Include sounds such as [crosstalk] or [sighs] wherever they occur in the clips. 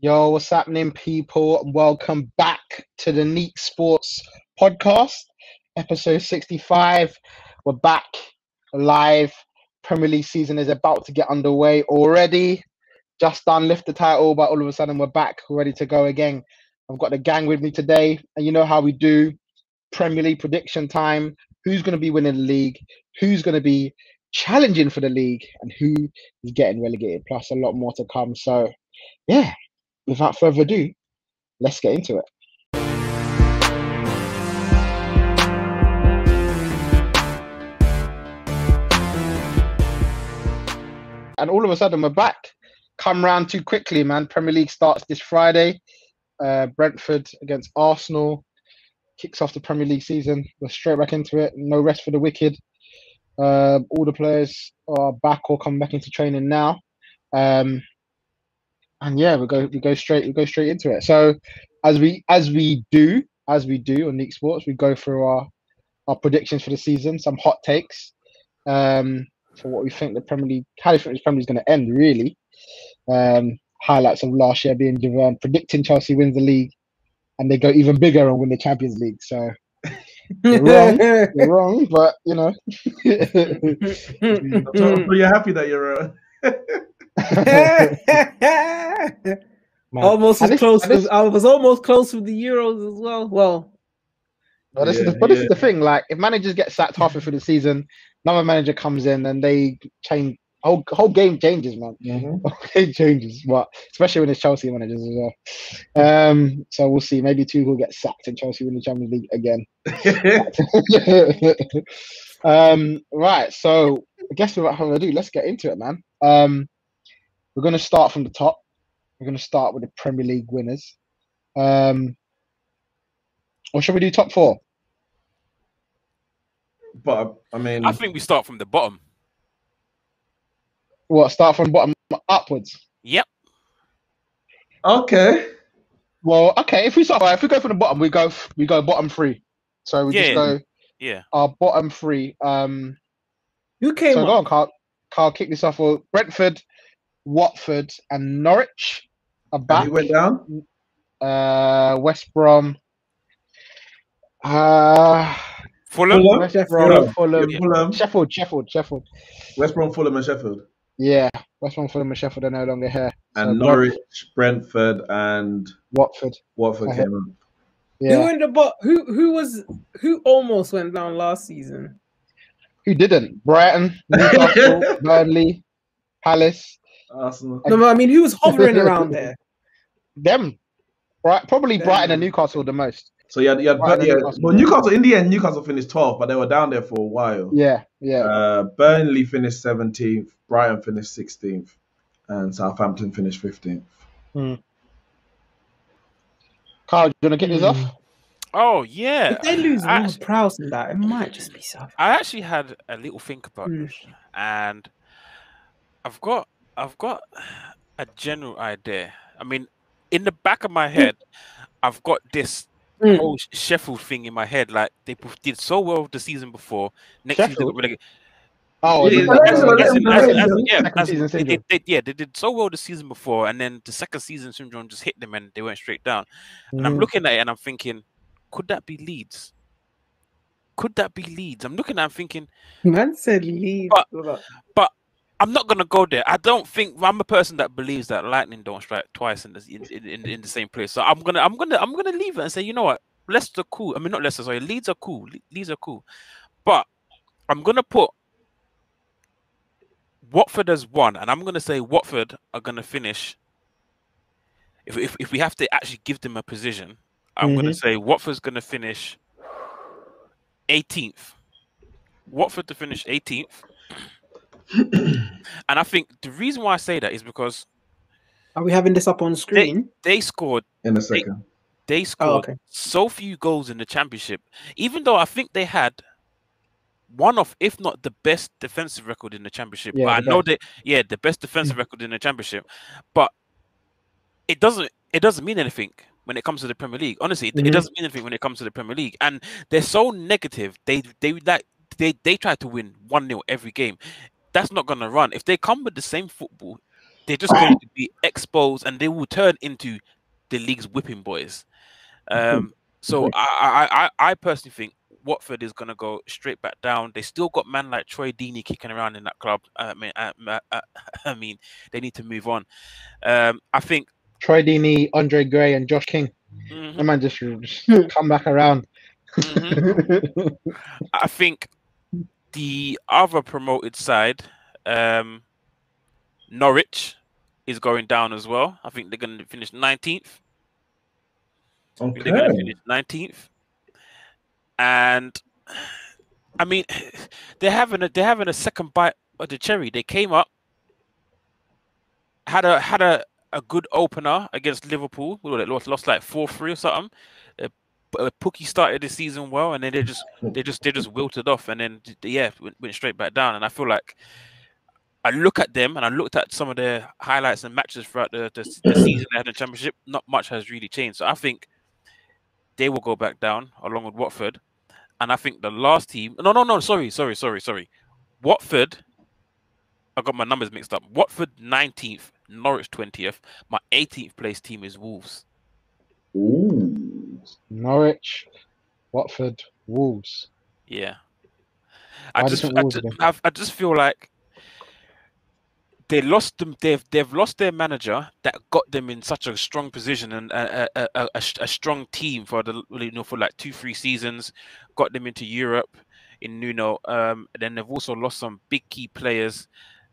Yo, what's happening, people? Welcome back to the Neeks Sports Podcast, episode 65. We're back live. Premier League season is about to get underway already. Just done, lift the title, but all of a sudden we're back, ready to go again. I've got the gang with me today, and you know how we do Premier League prediction time. Who's going to be winning the league? Who's going to be challenging for the league? And who is getting relegated? Plus, a lot more to come. So, yeah, without further ado, let's get into it. And all of a sudden, we're back. Come round too quickly, man. Premier League starts this Friday. Uh, Brentford against Arsenal kicks off the Premier League season. We're straight back into it. No rest for the wicked. Uh, all the players are back or coming back into training now. Um, and yeah, we go we go straight we go straight into it. So as we as we do as we do on Neeks Sports, we go through our our predictions for the season, some hot takes um, for what we think the Premier League, how we think the Premier League is going to end, really. Um, highlights of last year being given, predicting Chelsea wins the league, and they go even bigger and win the Champions League. So [laughs] you're wrong, you're wrong, but you know. [laughs] so you're happy that you're. Uh... [laughs] [laughs] Man. almost And as close. and this- I was almost close with the Euros as well. Well, But this, is the, but this is the thing. Like, if managers get sacked halfway through the season, another manager comes in and they change. Whole whole game changes, man. [laughs] Whole game changes. But especially when it's Chelsea managers as well. Um, so we'll see. Maybe two will get sacked and Chelsea win the Champions League again. [laughs] um, right. So I guess without further ado, let's get into it, man. Um, we're gonna start from the top. We're gonna start with the Premier League winners. Um, or should we do top four? but I mean, I think we start from the bottom. What start from bottom upwards? Yep. okay. Well, okay. If we start, if we go from the bottom, we go we go bottom three. So we Yeah. just go Yeah. our bottom three. Um, who came so go on, Carl. Carl, kick this off. Well, Brentford, Watford, and Norwich are And back. he went down. Uh, West Brom. Uh, Fulham. Fulham? West Sheffield. Brom, Fulham, Yeah, Fulham, Sheffield, Sheffield, Sheffield. West Brom, Fulham, and Sheffield, Yeah, West Brom, Fulham, and Sheffield are no longer here. So and Brom- Norwich, Brentford, and Watford. Watford came up. Who Yeah, went the bot? Who who was who almost went down last season? who didn't? Brighton, Newcastle, [laughs] Burnley, Palace. Arsenal. No, but I mean, who was hovering around there? [laughs] Them. Right, probably Them. Brighton and Newcastle the most. So you had, you had Brighton yeah, Newcastle. well, Newcastle in the end, Newcastle finished 12th, but they were down there for a while. Yeah, yeah. Uh, Burnley finished 17th, Brighton finished 16th, and Southampton finished 15th. Carl, do you want to get this Hmm. off? Oh yeah. If they lose I, Ward Prowse and that, it might just be South. I actually had a little think about Hmm. this, and I've got I've got a general idea. I mean, in the back of my head, I've got this Mm. whole Sheffield thing in my head. Like they did so well the season before. Next season, Sheffield? relegated. Oh, Yeah, season they- syndrome. yeah, they did so well the season before, and then the second season syndrome just hit them, and they went straight down. And I'm Mhm. looking at it, and I'm thinking, could that be Leeds? Could that be Leeds? I'm looking at, it, I'm thinking, Man said leave. But- I'm not gonna go there. I don't think I'm a person that believes that lightning don't strike twice in the in, in, in, the same place. So I'm gonna I'm gonna I'm gonna leave it and say, you know what, Leicester cool. I mean not Leicester, sorry, Leeds are cool. Le- Leeds are cool. But I'm gonna put Watford as one, and I'm gonna say Watford are gonna finish. If if, if we have to actually give them a position, I'm gonna mm-hmm. say Watford's gonna finish 18th. Watford to finish 18th. And I think the reason why I say that is because Are we having this up on screen? they scored In a second. they oh, scored okay. so few goals in the championship, even though I think they had one of, if not the best defensive record in the championship. Yeah, but I the know that yeah, the best defensive mm. record in the championship. But it doesn't it doesn't mean anything when it comes to the Premier League. Honestly, it, it mm-hmm. doesn't mean anything when it comes to the Premier League. And they're so negative. They they like they they try to win one 0 every game. That's not gonna run. If they come with the same football, they're just going to be exposed and they will turn into the league's whipping boys. Um, so I, I, I, I personally think Watford is going to go straight back down. They still got man like Troy Deeney kicking around in that club. I mean, I, I, I [laughs] mean, they need to move on. Um, I think Troy Deeney, Andre Gray, and Josh King. mhm, That man just, just [laughs] come back around. mhm. [laughs] I think the other promoted side, um, Norwich, is going down as well. I think they're going to finish 19th. I think They're going to Okay. finish 19th. And I mean, [sighs] they're having a they're having a second bite of the cherry. They came up, had a had a, a good opener against Liverpool. Was it, lost lost like four three or something. Uh, Pukki started the season well, and then they just [laughs] they just they just wilted off, and then yeah went, went straight back down. And I feel like I look at them, and I looked at some of their highlights and matches throughout the, the, the season they had in the championship. Not much has really changed. So I think they will go back down along with Watford. And I think the last team, no, no, no, sorry, sorry, sorry, sorry. Watford, I got my numbers mixed up. Watford 19th, Norwich 20th. My 18th place team is Wolves. Ooh. Norwich, Watford, Wolves. Yeah. I Why just, I, Wolves ju- again? I've- I just feel like they lost them. They've they've lost their manager that got them in such a strong position and a, a, a, a, a strong team for the you know for like two three seasons, got them into Europe in Nuno. Um, and then they've also lost some big key players.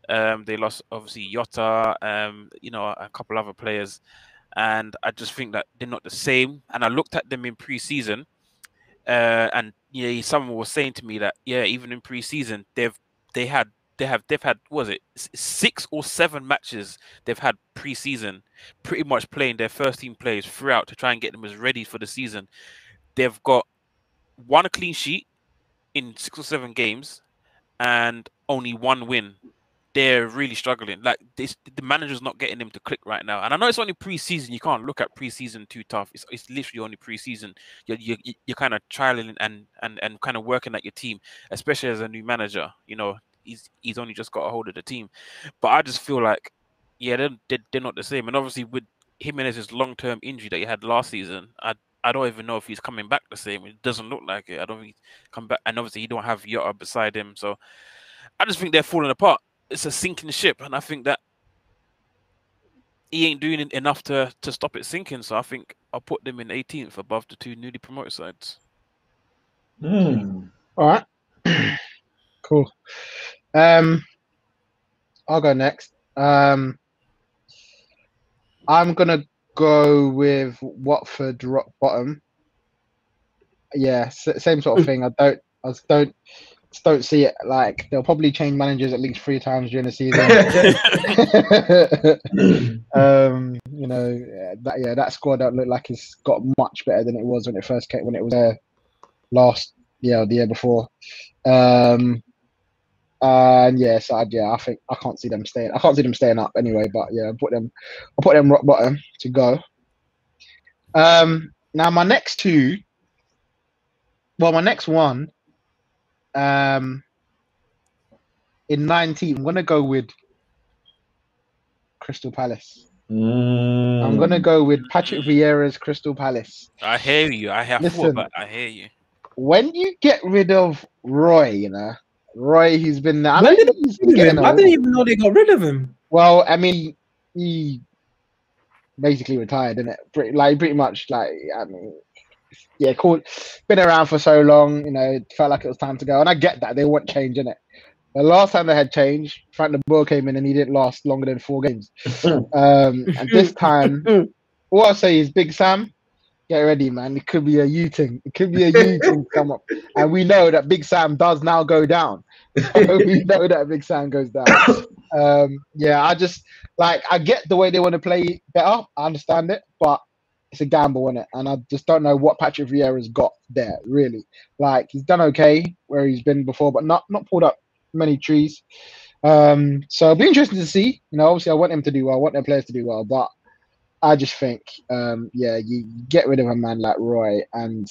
Um, they lost obviously Jota, um, you know, a couple other players, and I just think that they're not the same. And I looked at them in pre-season, uh, and yeah, someone was saying to me that yeah, even in pre-season, they've they had they have they've had was it six or seven matches they've had pre-season, pretty much playing their first team players throughout to try and get them as ready for the season. They've got one clean sheet in six or seven games, and only one win. They're really struggling. Like this, the manager's not getting them to click right now. And I know it's only pre-season. You can't look at pre-season too tough. It's, it's literally only pre-season you're, you're, you're kind of trialing and, and, and kind of working at your team, especially as a new manager. You know, he's he's only just got a hold of the team. But I just feel like, yeah, they're, they're, not the same. And obviously, with Jimenez's long term injury that he had last season, I I don't even know if he's coming back the same. It doesn't look like it. I don't think he's come back. And obviously, he don't have Jota beside him. So I just think they're falling apart. It's a sinking ship. And I think that he ain't doing enough to, to stop it sinking. So I think I'll put them in 18th above the two newly promoted sides. Hmm. All right. [clears throat] cool. Um, I'll go next. Um, I'm gonna go with Watford rock bottom. Yeah, same sort of thing. I don't, I don't, just don't see it. Like they'll probably change managers at least three times during the season. [laughs] [laughs] um, you know, yeah, that yeah, that squad don't look like it's got much better than it was when it first came when it was there last year or the year before. Um, and yeah, so I, yeah, I think I can't see them staying. I can't see them staying up anyway. But yeah, I'll put them, I'll put them rock bottom to go. Um, now my next two, well, my next one, um, in 19, I'm gonna go with Crystal Palace. I'm gonna Mm. go with Patrick Vieira's Crystal Palace. I hear you. I have Listen. thought about I hear you. When you get rid of Roy, you know, Roy, he's been I When did he's Rid of getting him? I old. didn't even know they got rid of him. Well, I mean, he basically retired, didn't it? Pretty, like pretty much, like I mean, yeah, cool. Been around for so long, you know, it felt like it was time to go, and I get that they want change in it. The last time they had change, Frank de Boer came in and he didn't last longer than four games. [laughs] Um, and this [laughs] time, what I say is, Big Sam, get ready, man. It could be a U thing. It could be a U [laughs] thing come up, and we know that Big Sam does now go down. we know that Big Sam goes down. [coughs] Um, yeah, I just like I get the way they want to play better. I understand it, but it's a gamble in it, and I just don't know what Patrick Vieira's got there. Really, like he's done okay where he's been before, but not not pulled up many trees. Um, so it'll be interesting to see. You know, obviously I want him to do well. I want their players to do well, but I just think, um, yeah, you get rid of a man like Roy, and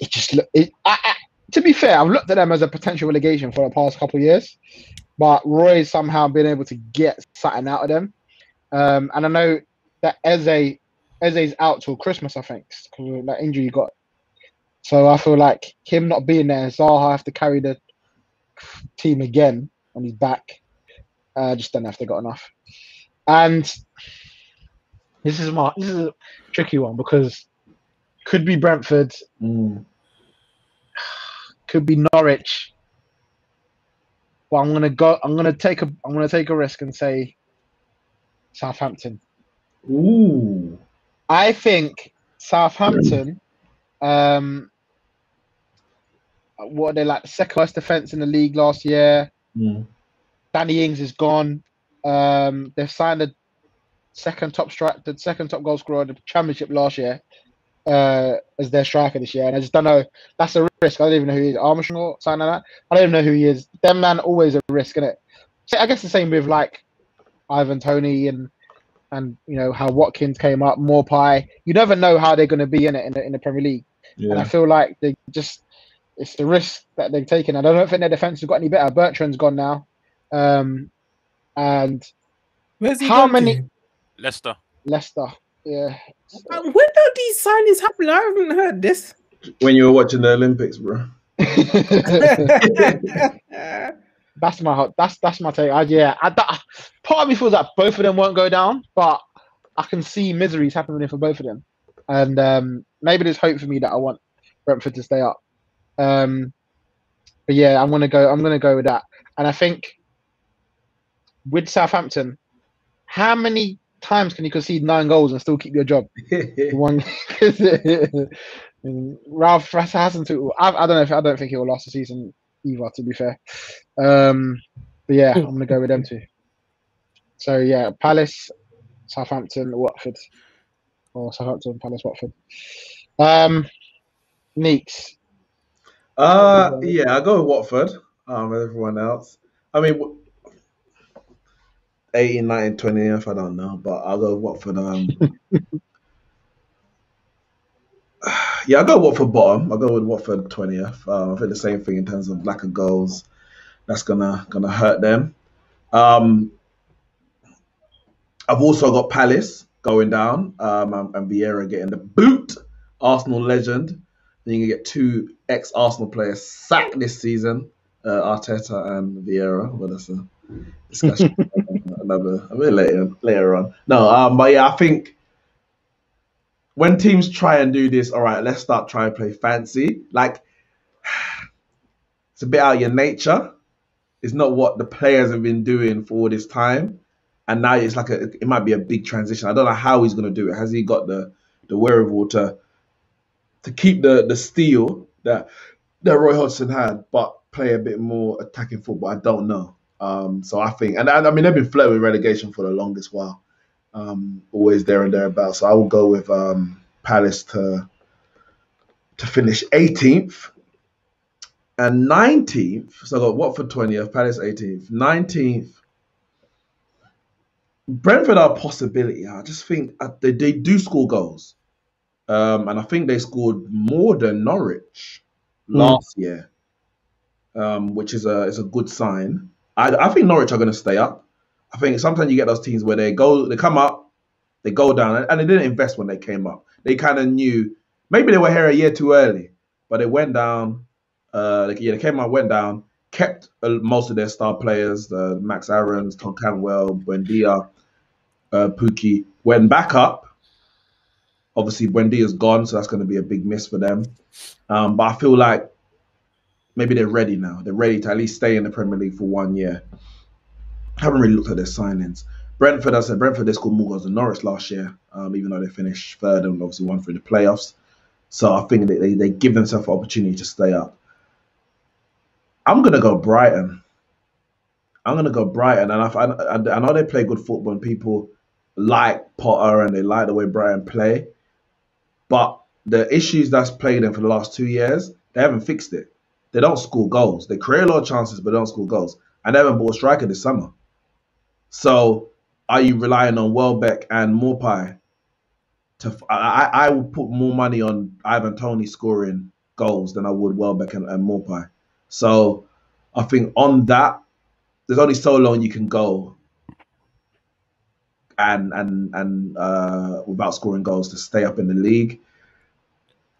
it just look. It, I, I, to be fair, I've looked at them as a potential relegation for the past couple of years, but Roy's somehow been able to get something out of them. Um, and I know that Eze Eze's out till Christmas, I think, because of that injury he got. So I feel like him not being there, Zaha have to carry the team again on his back. I uh, just don't know if they got enough. And this is my this is a tricky one because could be Brentford, Mm. could be Norwich. But I'm gonna go. I'm gonna take a. I'm gonna take a risk and say Southampton. Ooh. I think Southampton. Um, what are they like? The second worst defense in the league last year. Mm. Danny Ings is gone. Um, they've signed a second top strike, the second top goal scorer of the championship last year, uh, as their striker this year. And I just don't know. That's a risk. I don't even know who he is. Armstrong or something like that. I don't even know who he is. Them man always a risk, is it? So I guess the same with like Ivan Toney and and you know how Watkins came up, Maupay. You never know how they're going to be in it in the, in the Premier League. And I feel like they just it's the risk that they've taken. I don't think their defense has got any better. Bertrand's gone now. Um, and Where's he How many- to? Leicester. Leicester. Yeah. Uh, When did these signings happen? I haven't heard this. When you were watching the Olympics, bro. [laughs] [laughs] [laughs] that's my. That's that's my take. I, yeah, I, that, part of me feels that both of them won't go down, but I can see miseries happening for both of them, and um, maybe there's hope for me that I want Brentford to stay up. Um, but yeah, I'm gonna go. I'm gonna go with that, and I think with Southampton, how many times can you concede nine goals and still keep your job? [laughs] One, [laughs] [laughs] Ralph hasn't. I, I don't know if I don't think he'll last the season either. To be fair, um, but yeah, I'm gonna go with them too. So yeah, Palace, Southampton, Watford, or Southampton, Palace, Watford. Um, Neeks. Uh, yeah, I go with Watford. Um, with everyone else. I mean, w- 18, 19, 20th, I don't know, but I'll go with Watford. Um, [laughs] yeah, I'll go Watford bottom. I'll go with Watford 20th. Um, I think the same thing in terms of lack of goals. That's gonna gonna hurt them. Um, I've also got Palace going down, um, and, and Vieira getting the boot. Arsenal legend. Then you get two ex-Arsenal players sacked this season, uh, Arteta and Vieira. Well, that's a discussion [laughs] another a bit later later on. No, um, but yeah, I think when teams try and do this, all right, let's start trying to play fancy. Like it's a bit out of your nature. It's not what the players have been doing for all this time, and now it's like a it might be a big transition. I don't know how he's going to do it. Has he got the the wherewithal to to keep the the steel that that Roy Hodgson had, but play a bit more attacking football? I don't know. Um, so I think, and, and I mean, they've been flirting with relegation for the longest while, um, always there and thereabouts. So I will go with um, Palace to to finish 18th and 19th. So I got Watford 20th, Palace 18th, 19th. Brentford are a possibility. I just think uh, they, they do score goals. Um, and I think they scored more than Norwich last year, um, which is a is a good sign. I, I think Norwich are going to stay up. I think sometimes you get those teams where they go, they come up, they go down, and they didn't invest when they came up. They kind of knew maybe they were here a year too early, but they went down. Uh, like, yeah, they came up, went down, kept uh, most of their star players, uh, Max Aarons, Todd Cantwell, Buendia, uh, Pukki, went back up. Obviously, Buendia's gone, so that's going to be a big miss for them. Um, but I feel like maybe they're ready now. They're ready to at least stay in the Premier League for one year. Haven't really looked at their signings. Brentford, I said Brentford, they scored more goals than Norwich last year, um, even though they finished third and obviously won through the playoffs. So I think they, they, give themselves an opportunity to stay up. I'm going to go Brighton. I'm going to go Brighton. And I, I, I know they play good football and people like Potter and they like the way Brighton play. But the issues that's plagued them for the last two years, they haven't fixed it. They don't score goals. They create a lot of chances, but they don't score goals. And they haven't bought a striker this summer. So are you relying on Welbeck and Maupay? To I, I would put more money on Ivan Toney scoring goals than I would Welbeck and, and Maupay. So I think on that, there's only so long you can go and and and uh, without scoring goals to stay up in the league.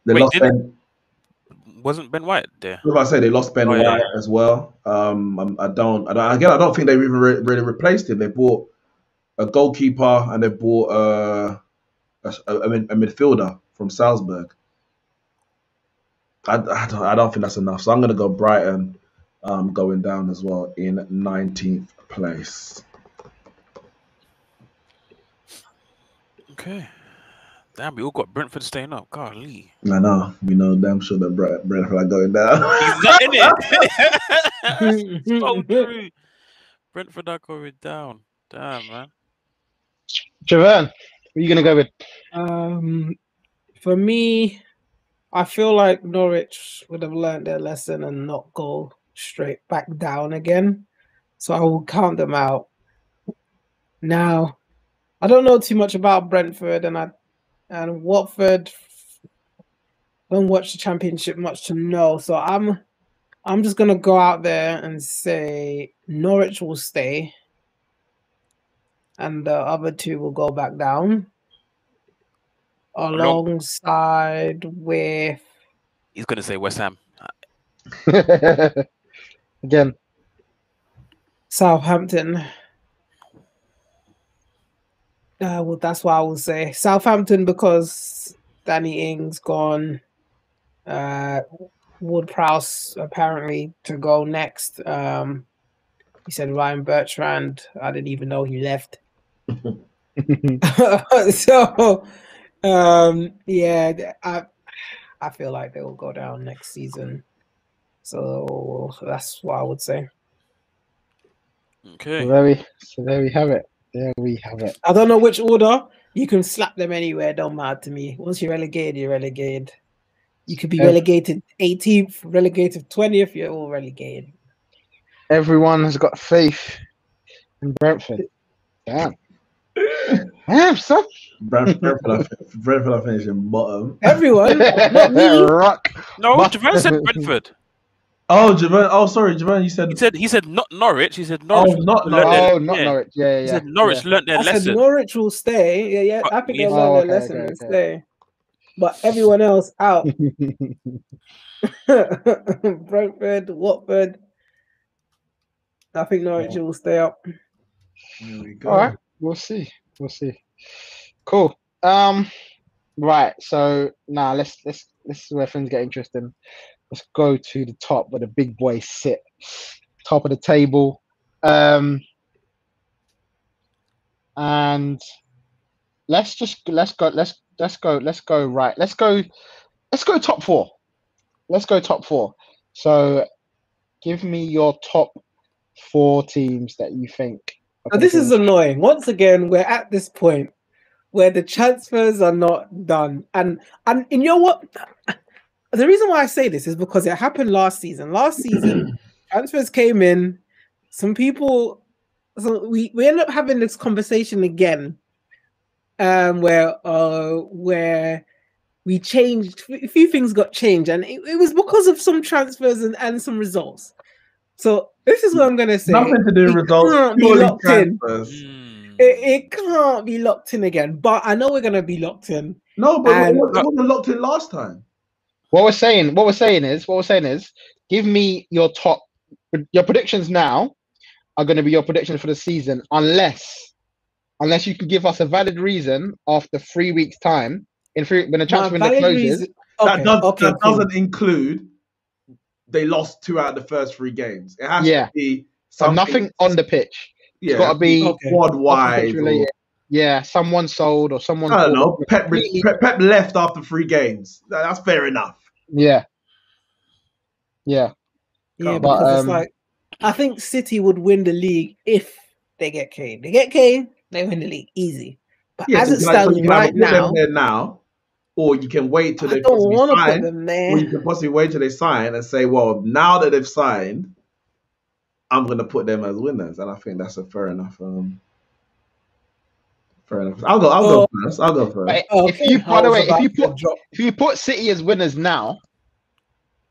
They Wait, lost did-. Wasn't Ben White there? Did I say? They lost Ben Oh, yeah, White as well. Um, I don't, I don't. Again, I don't think they even re- really replaced him. They bought a goalkeeper and they bought uh, a, a, a midfielder from Salzburg. I, I, don't, I don't think that's enough. So I'm going to go Brighton, um, going down as well in 19th place. Okay. Damn, we all got Brentford staying up. Golly. I know, we know damn sure that Brent, Brentford are going down. Is that in it? [laughs] [laughs] so true. Brentford are going down. Damn, man. Javern, who are you gonna go with? Um, for me, I feel like Norwich would have learned their lesson and not go straight back down again. So I will count them out. Now, I don't know too much about Brentford and I and Watford. Don't watch the championship much to know. So I'm I'm just gonna go out there and say Norwich will stay. And the other two will go back down alongside with He's going to say West Ham. [laughs] Again, Southampton. Uh, well, that's what I will say. Southampton because Danny Ings gone. Uh, Ward Prowse apparently to go next. Um, he said Ryan Bertrand. I didn't even know he left. [laughs] [laughs] so, um, yeah, I I feel like they will go down next season. So that's what I would say. so Okay. there we, so there we have it. There we have it. I don't know which order. You can slap them anywhere. Don't matter to me. Once you're relegated, you're relegated. You could be Yeah. relegated 18th, relegated 20th. You're all relegated. Everyone has got faith in Brentford. Damn. [laughs] Damn, son. Brent- Brentford, are, Brentford are finishing bottom. Everyone, not me. [laughs] Rock. No, But- Javon said Brentford. Oh, Javon. Oh, sorry, Javon. You said. He said he said not Norwich. He said Oh, not learnt Norwich. their- Oh, not yeah. Norwich. Yeah, yeah, He said Norwich yeah. learnt their I said. Norwich will stay. Yeah, yeah. I think they'll Oh, learn their lesson okay, and okay. stay. But everyone else out. [laughs] Brentford, Watford. I think Norwich will stay up. There we go. All right, we'll see. We'll see. Cool. Um, right. So now let's let's this is where things get interesting. Let's go to the top where the big boys sit, top of the table. Um, and let's just let's go let's let's go let's go right. Let's go let's go top four. Let's go top four. So, give me your top four teams that you think. Now, this is annoying. Once again, we're at this point where the transfers are not done. And and you know what? The reason why I say this is because it happened last season. Last [clears throat] season, transfers came in. Some people so we, we end up having this conversation again. Um where uh where we changed a few things got changed and it, it was because of some transfers and, and some results. So this is what I'm gonna say. Nothing to do with It results. can't be locked in. transfers. Mm. It, it can't be locked in again, but I know we're gonna be locked in. No, but And- it wasn't it locked in last time. What we're saying, what we're saying is, what we're saying is, give me your top, your predictions now are going to be your predictions for the season, unless, unless you can give us a valid reason after three weeks' time, in three when the My transfer window closes. reason- Okay, that does, okay, that cool. doesn't include they lost two out of the first three games. It has Yeah. to be So something. nothing on the pitch. Yeah, It's got to be Okay. squad off the pitch wide. related. Yeah, someone sold or someone. I don't know. Pep, Pep, Pep left after three games. That's fair enough. Yeah. Yeah. Yeah, But, because um, it's like I think City would win the league if they get Kane. They get Kane, they win the league easy. But Yeah, as it you can- so stands you can either right put them now, there now, or you can wait till I they don't possibly want put sign, them or there. you can possibly wait till they sign and say, well, now that they've signed, I'm going to put them as winners, and I think that's a fair enough. Um, fair enough. I'll go. I'll Oh. go first. I'll go first. But Oh, if you, okay, by the way, if you put drop- if you put City as winners now,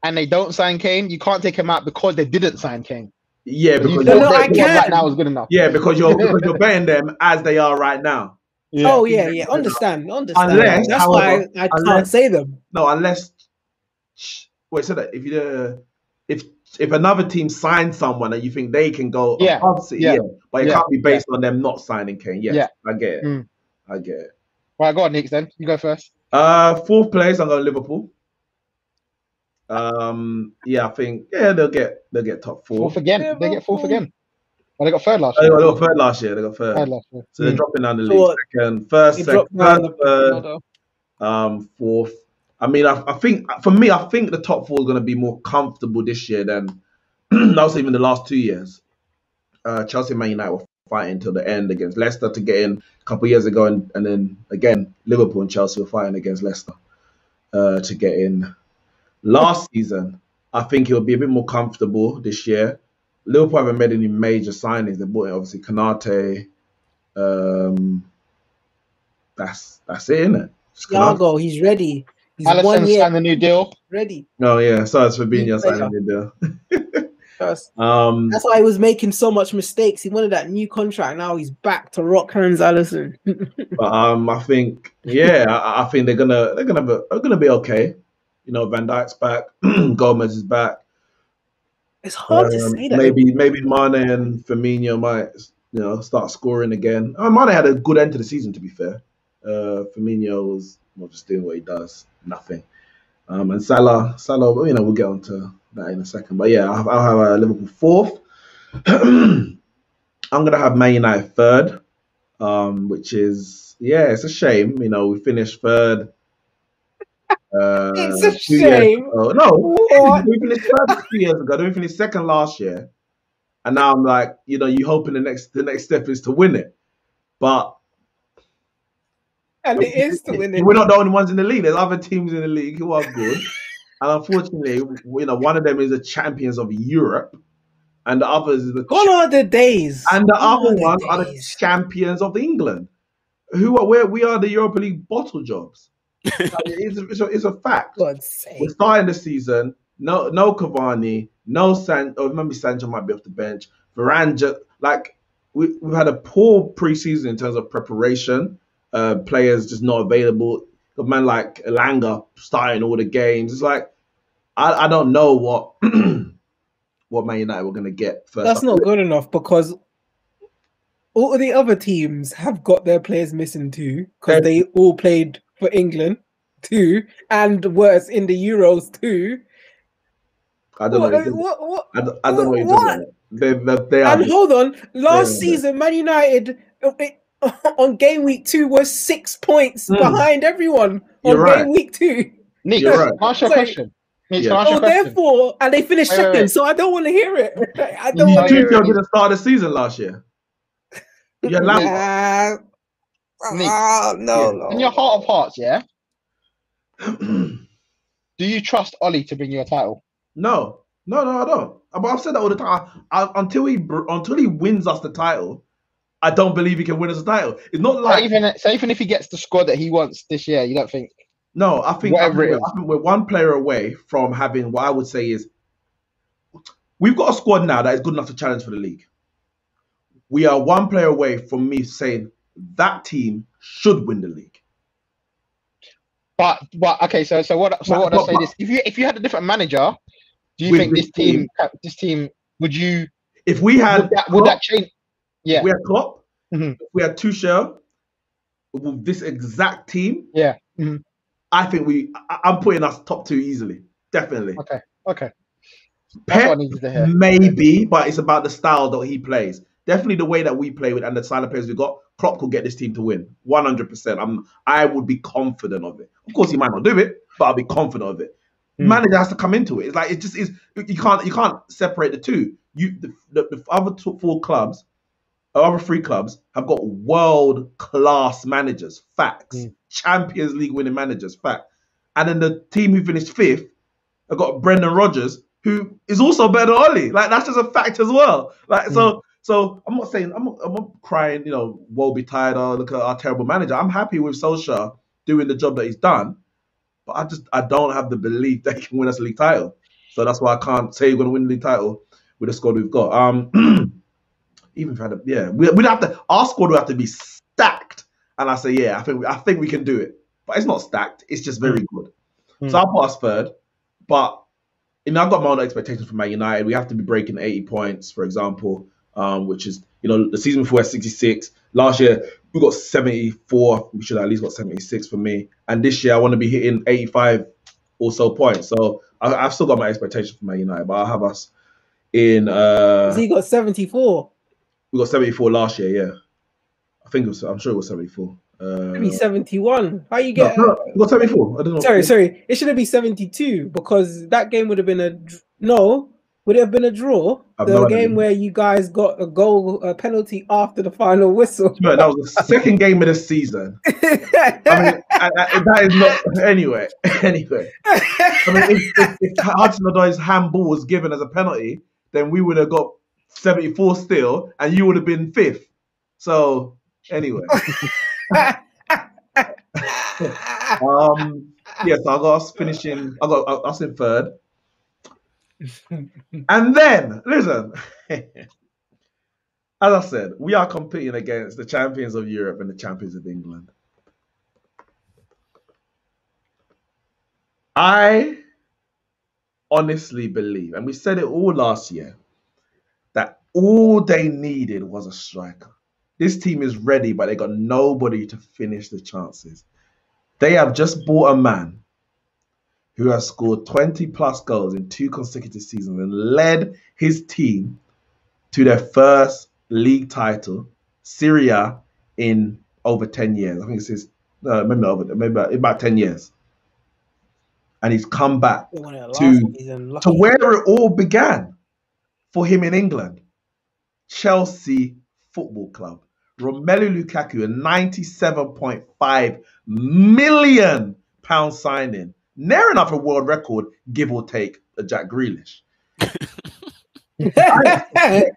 and they don't sign Kane, you can't take him out because they didn't sign Kane. Yeah, because thought No, you're, no, I that right now was good enough. yeah, because you're because you're betting them as they are right now. Yeah. Oh yeah, yeah. Understand, understand. Unless, That's why however, I, I can't say them. No, unless wait, so that if you uh, if if another team signs someone and you think they can go Yeah, above City, yeah, yeah, but it yeah, can't be based on them not signing Kane. Yes, Yeah. I get it. Mm. I get it. Right, go on, Nick. Then you go first. Uh, fourth place, I'm going Liverpool. Um, yeah, I think yeah they'll get they'll get top four. Fourth again. They get fourth again. Well, they got third last year. they got third last year. They got third. Third last year. So they're Mm. dropping down the So league. what? Second, first, second, dropped third, third, um, fourth. I mean, I, I think for me, I think the top four is going to be more comfortable this year than [clears throat] that was even the last two years. Uh, Chelsea and Man United were fighting till the end against Leicester to get in a couple of years ago, and, and then again Liverpool and Chelsea were fighting against Leicester uh, to get in. Last season, I think it'll be a bit more comfortable this year. Liverpool haven't made any major signings. They bought in obviously Konate. Um, that's that's it, isn't it? Thiago, he's ready. He's one Alisson year signed the new deal. ready. Oh yeah, so it's Fabinho player. signing the deal. That's [laughs] Um, that's why he was making so much mistakes. He wanted that new contract. Now he's back to rock hands, Alisson. [laughs] but um, I think yeah, I, I think they're gonna they're gonna be, they're gonna be okay. You know, Van Dijk's back, [clears throat] Gomez is back. it's hard to Um, say that. maybe maybe Mane and Firmino might you know start scoring again. Uh, Mane had a good end to the season, to be fair. Uh, Firmino was well, just doing what he does, nothing. Um, and Salah, Salah, you know, we'll get onto that in a second. But yeah, I'll, I'll have uh, Liverpool fourth. [clears throat] I'm gonna have Man United third, um, which is yeah, it's a shame. You know, we finished third. [laughs] Uh, It's a shame. No, [laughs] What? we finished third two years ago. Then we finished second last year, and now I'm like, you know, you hoping the next the next step is to win it, but and it is to win it. we're not the only ones in the league. There's other teams in the league who are good, [laughs] and unfortunately, you know, one of them is the champions of Europe, and the others is the Gone are the days. and the Gone other the ones are the champions of England, who are where we are the Europa League bottle jobs. [laughs] Like, it's, a, it's, a, it's a fact. God's sake. We're starting the season. No, no Cavani, no San. Or maybe Sancho might be off the bench. Varane, like we, we've had a poor preseason in terms of preparation. Uh, players just not available. A man like Elanga starting all the games. It's like I, I don't know what [clears throat] what Man United we're gonna get first. That's not good enough because all of the other teams have got their players missing too because they all played for England too and worse in the Euros too. I don't know. What, What, what, what? I don't, I don't know what? They, they, they are. And hold on, last season, Man United it- [laughs] on game week two was six points Hmm. behind everyone on You're right. game week two. Nick, You're right. ask you a So- question? Nick, Yeah. ask Oh, question? therefore, and they finished Wait, wait, second, wait. so I don't want to hear it. [laughs] I don't want to hear Tuchel it. didn't start the season last year. Yeah, Lampard. Nah. Nick, Ah, no, Yeah. no. In your heart of hearts, yeah. [clears throat] Do you trust Ollie to bring you a title? No, no, no, I don't. But I've said that all the time. I, until he br- until he wins us the title, I don't believe he can win us a title. It's not So like even so, even if he gets the squad that he wants this year, you don't think? no. I think, I think, we're. I think we're one player away from having what I would say is we've got a squad now that is good enough to challenge for the league. We are one player away from me saying that team should win the league. But but okay, so so what? So But- what I say but- this: if you if you had a different manager, do you think this this team this team would you If we had would that, would that change? Yeah, If we had Klopp, Mhm. if we had Tuchel, with this exact team, yeah. mhm, I think we. I, I'm putting us top two easily, definitely. Okay, okay. That's what I Pep, maybe, but it's about the style that he plays. Definitely the way that we play with and the style of players we got. Klopp could get this team to win, 100. percent I'm. I would be confident of it. Of course, he might not do it, but I'll be confident of it. Hmm. Manager has to come into it. It's like it just is. You can't. You can't separate the two. You the, the, the other two, four clubs, other three clubs have got world class managers. Facts. Hmm. Champions League winning managers. Fact. And then the team who finished fifth have got Brendan Rodgers, who is also better than Ollie. Like that's just a fact as well. Like Hmm. so. So I'm not saying I'm not, I'm not crying. You know, woe betide. Or look at our terrible manager. I'm happy with Solskjaer doing the job that he's done. But I just I don't have the belief that he can win us a league title. So that's why I can't say he's going to win the league title. with the squad we've got. Um, [clears throat] even if I had yeah, we, we'd have to our squad would have to be stacked, and I say yeah, I think I think we can do it, but it's not stacked. It's just very good. Mm. So I'll put us third, but you know I've got my own expectations for Man United. We have to be breaking 80 points, for example, um, which is you know the season before 66. Last year we got 74. We should have at least got 76 for me, and this year I want to be hitting 85 or so points. So I, I've still got my expectations for Man United, but I'll have us in. Uh, he got 74. We got 74 last year, yeah. I think it was. I'm sure it was 74. Uh, Maybe 71. How you get? no, we got 74. I don't know. Sorry, sorry. It should have been 72 because that game would have been a no. Would it have been a draw? I've The no idea. game where you guys got a goal, a penalty after the final whistle. No, that was the [laughs] second game of the season. I mean, I, I, that is not anyway. [laughs] Anyway, I mean, if, if, if Hudson Odoi's handball was given as a penalty, then we would have got 74 still, and you would have been fifth. So anyway, [laughs] um, yes, I got us finishing. I got us in third, and then listen. [laughs] As I said, we are competing against the champions of Europe and the champions of England. I honestly believe, and we said it all last year, all they needed was a striker. This team is ready, but they got nobody to finish the chances. They have just bought a man who has scored 20 plus goals in two consecutive seasons and led his team to their first league title, Serie A, in over 10 years. I think it's his, uh, maybe over, maybe about, about 10 years. And he's come back They won it last To- to where it all began for him in England. Chelsea Football Club. Romelu Lukaku, a 97.5 million pound signing, near enough a world record, give or take a Jack Grealish.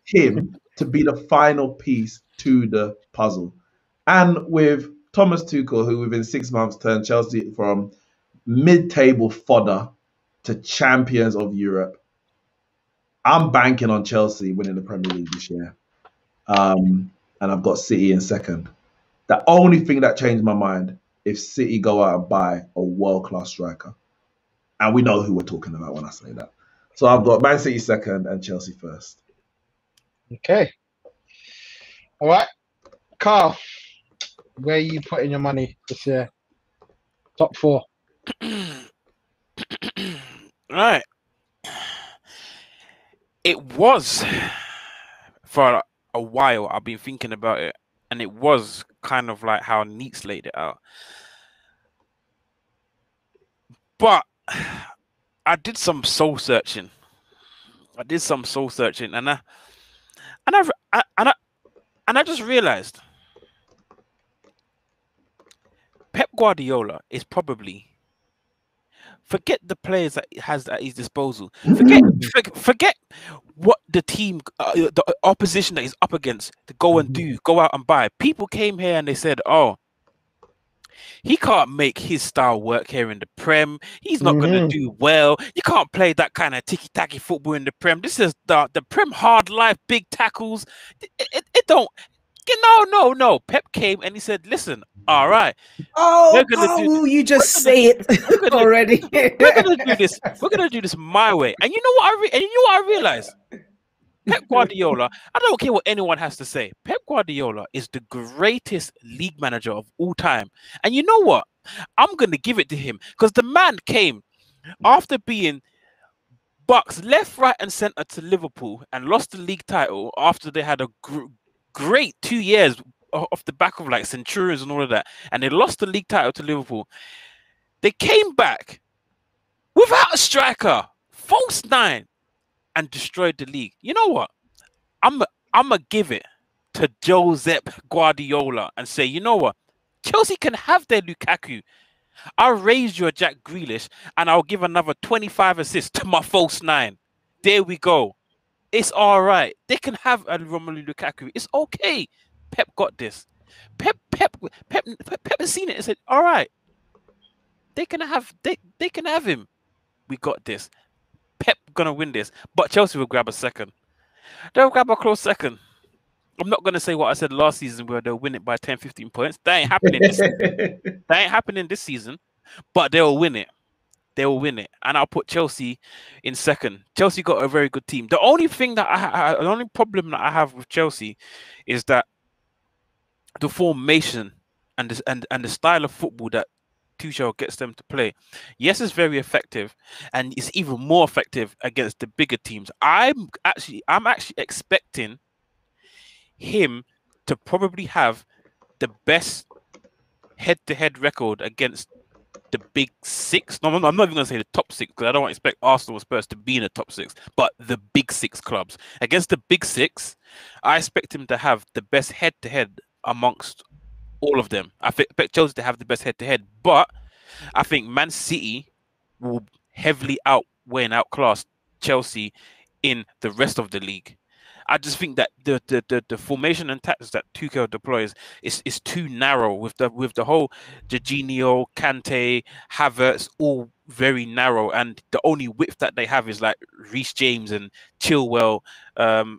him to be the final piece to the puzzle. And with Thomas Tuchel, who within six months turned Chelsea from mid-table fodder to champions of Europe, I'm banking on Chelsea winning the Premier League this year. Um, and I've got City in second. The only thing that changed my mind if City go out and buy a world-class striker. And we know who we're talking about when I say that. So I've got Man City second and Chelsea first. Okay. All right. Carl, where are you putting your money this year? Top four. [clears throat] right. It was for a while. I've been thinking about it, and it was kind of like how Neeks laid it out. But I did some soul searching. I did some soul searching, and I and I, I and I and I just realized Pep Guardiola is probably forget the players that he has at his disposal. Forget forget, what the team, uh, the opposition that he's up against to go and do, go out and buy. People came here and they said, "Oh, he can't make his style work here in the Prem. He's not going Mhm. to do well. You can't play that kind of ticky tacky football in the Prem. This is the the Prem hard life, big tackles. It, it, it don't." No, no, no. Pep came and he said, "Listen, all right, Oh, gonna oh, you just we're say it [laughs] gonna- already. [laughs] we're gonna do this. We're gonna do this my way." And you know what I re- and you know what I realized? Pep Guardiola. I don't care what anyone has to say. Pep Guardiola is the greatest league manager of all time. And you know what? I'm gonna give it to him because the man came after being Bucks left, right, and center to Liverpool and lost the league title after they had a gr- great two years off the back of like Centurions and all of that, and they lost the league title to Liverpool. They came back without a striker, false nine, and destroyed the league. You know what? I'm I'm gonna give it to Josep Guardiola and say, you know what? Chelsea can have their Lukaku. I'll raise your Jack Grealish and I'll give another 25 assists to my false nine. There we go. It's all right. They can have a Romelu Lukaku. It's okay. Pep got this. Pep, Pep, Pep, Pep, Pep has seen it and said, all right. They can have they, they can have him. We got this. Pep gonna win this, but Chelsea will grab a second. They'll grab a close second. I'm not going to say what I said last season where they'll win it by 10, 15 points. That ain't happening this. [laughs] That ain't happening this season, but they'll win it. They will win it, and I'll put Chelsea in second. Chelsea got a very good team. The only thing that I, I the only problem that I have with Chelsea is that the formation and and and the style of football that Tuchel gets them to play. Yes, it's very effective, and it's even more effective against the bigger teams. I'm actually I'm actually expecting him to probably have the best head-to-head record against the big six. No, I'm not even going to say the top six because I don't expect Arsenal or Spurs to be in the top six, but the big six clubs. Against the big six, I expect him to have the best head to head amongst all of them. I expect Chelsea to have the best head to head, but I think Man City will heavily outweigh and outclass Chelsea in the rest of the league. I just think that the the, the, the formation and tactics that Tuchel deploys is, is too narrow with the with the whole Jorginho, Kante, Havertz, all very narrow, and the only width that they have is like Reece James and Chilwell, um,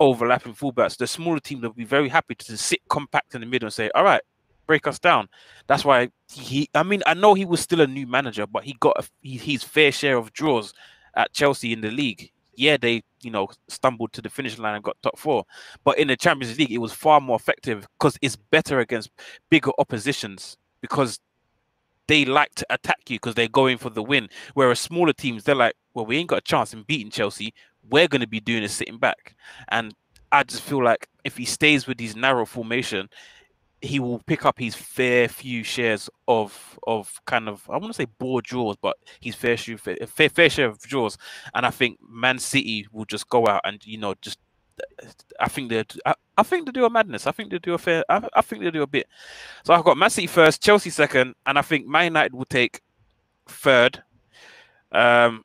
overlapping fullbacks. The smaller team will be very happy to sit compact in the middle and say, "All right, break us down." That's why he. I mean, I know he was still a new manager, but he got a, he, his fair share of draws at Chelsea in the league yeah, they you know stumbled to the finish line and got top four, but in the Champions League, it was far more effective because it's better against bigger oppositions because they like to attack you because they're going for the win. Whereas smaller teams, they're like, well, we ain't got a chance in beating Chelsea. We're going to be doing is sitting back, and I just feel like if he stays with these narrow formation, he will pick up his fair few shares of of kind of I want to say board draws, but his fair share fair, fair share of draws, and I think Man City will just go out and you know just I think they I, I think they do a madness. I think they do a fair. I, I think they do a bit. So I've got Man City first, Chelsea second, and I think Man United will take third, um,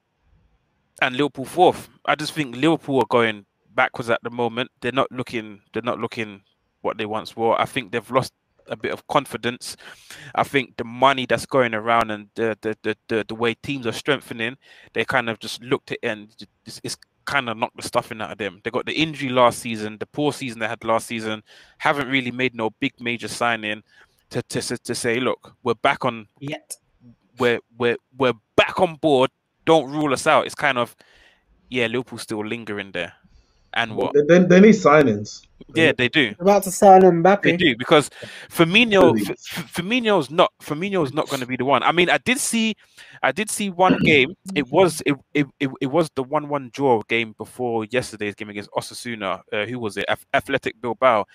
and Liverpool fourth. I just think Liverpool are going backwards at the moment. They're not looking. They're not looking what they once were. I think they've lost a bit of confidence. I think the money that's going around and the the the, the, the way teams are strengthening, they kind of just looked at it and it's, it's kind of knocked the stuffing out of them. They got the injury last season, the poor season they had last season, haven't really made no big major signing to to to say, look, we're back on yet. We're we're we're back on board. Don't rule us out. It's kind of yeah, Liverpool still lingering there. And what? They, they need signings. Yeah, they do. About to sign Mbappe. They do because Firmino, F- Firmino's not Firmino's not going to be the one. I mean, I did see, I did see one [clears throat] game. It was it it, it, it was the one-one draw game before yesterday's game against Osasuna. Uh, who was it? Athletic Bilbao.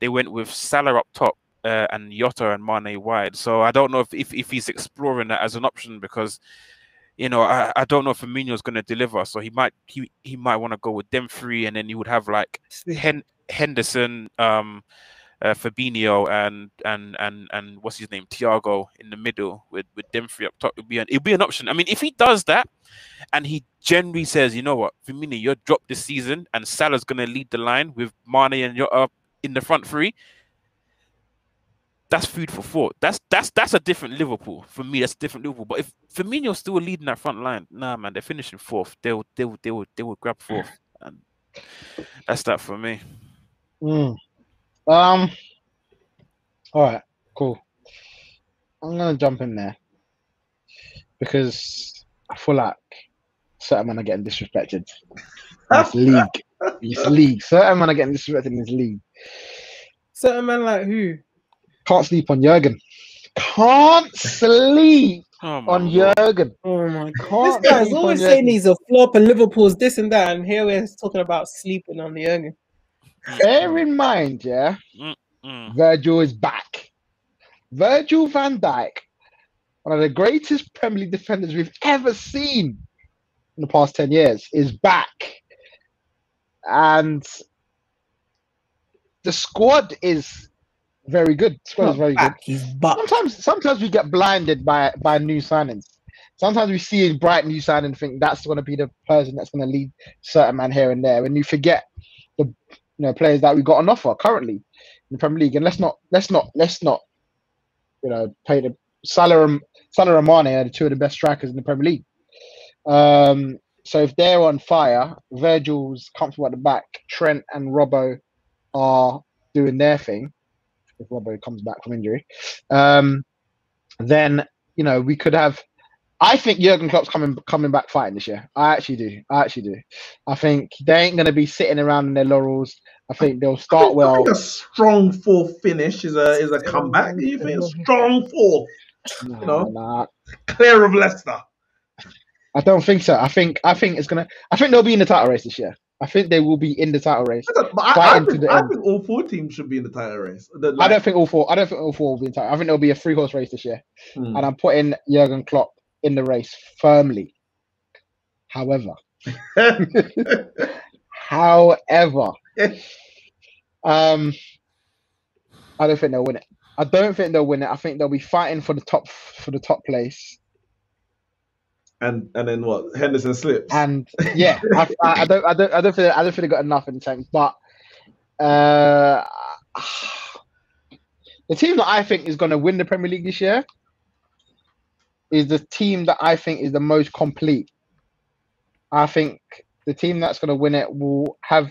They went with Salah up top. Uh, and Jota and Mane wide. So I don't know if, if, if he's exploring that as an option because you know, I, I don't know if Firmino's going to deliver. So he might he he might want to go with them three, and then you would have like Hen- Henderson, um, uh, Fabinho, and and and and what's his name, Thiago in the middle with with them three up top. It'd be an it'd be an option. I mean, if he does that, and he generally says, you know what, Firmino, you're dropped this season, and Salah's going to lead the line with Mane and you're up in the front three that's food for thought. That's that's that's a different Liverpool for me. That's a different Liverpool. But if Firmino's still leading that front line, nah, man, they're finishing fourth. They'll they'll they will they will grab fourth, and that's that for me. Mm. Um. All right. Cool. I'm gonna jump in there because I feel like certain men are getting disrespected in this league. This league. Certain men are getting disrespected in this league. Certain men like who? Can't sleep on Jurgen. Can't sleep Oh on Jurgen. Oh my Can't This guy's sleep on always Jurgen. saying he's a flop and Liverpool's this and that, and here we're talking about sleeping on the Jurgen. Bear in mind, yeah, Mm. Virgil is back. Virgil van Dijk, one of the greatest Premier League defenders we've ever seen in the past 10 years, is back. And the squad is very good. The squad is very good. he's back. Sometimes sometimes we get blinded by by new signings. Sometimes we see a bright new signing and think that's going to be the person that's going to lead certain man here and there, and you forget the you know players that we got on offer currently in the Premier League. And let's not let's not let's not you know pay the Salah Salah and Mane are the two of the best strikers in the Premier League. Um, so if they're on fire, Virgil's comfortable at the back, Trent and Robbo are doing their thing. If Robbo comes back from injury, um, then you know we could have. I think Jurgen Klopp's coming coming back fighting this year. I actually do. I actually do. I think they ain't going to be sitting around in their laurels. I think they'll I start think, I well. think a strong fourth finish is a is a comeback. Do you think a strong fourth, Nah, know? nah, clear of Leicester? I don't think so. I think I think it's gonna. I think they'll be in the title race this year. I think they will be in the title race. I, but I, I, think, the I think all four teams should be in the title race. The- I don't think all four. I don't think all four will be in title. I think there'll be a three horse race this year, Hmm. and I'm putting Jurgen Klopp in the race firmly. However, [laughs] however, [laughs] um, I don't think they'll win it. I don't think they'll win it. I think they'll be fighting for the top for the top place. And and then what? Henderson slips. And yeah, I, I, I don't, I don't, I don't feel I don't think they got enough in the tank. But uh, the team that I think is going to win the Premier League this year is the team that I think is the most complete. I think the team that's going to win it will have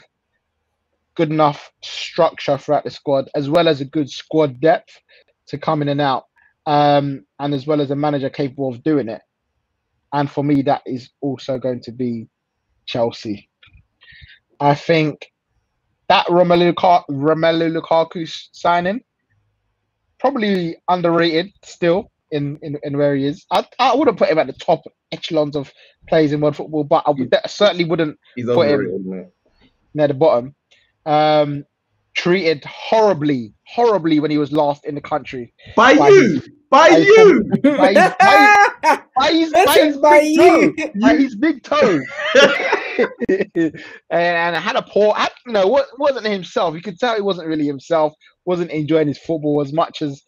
good enough structure throughout the squad, as well as a good squad depth to come in and out, um, and as well as a manager capable of doing it. And for me, that is also going to be Chelsea. I think that Romelu, Romelu Lukaku signing probably underrated still in, in, in where he is. I, I wouldn't put him at the top echelons of players in world football, but I would, certainly wouldn't He's put him- near the bottom. Um, treated horribly, horribly when he was last in the country. By By you, by by you. By by, [laughs] by his, by Listen, his by big toe. you. By his big toe. [laughs] and, and had a poor, had, you know, wa- wasn't himself. You could tell he wasn't really himself. Wasn't enjoying his football as much as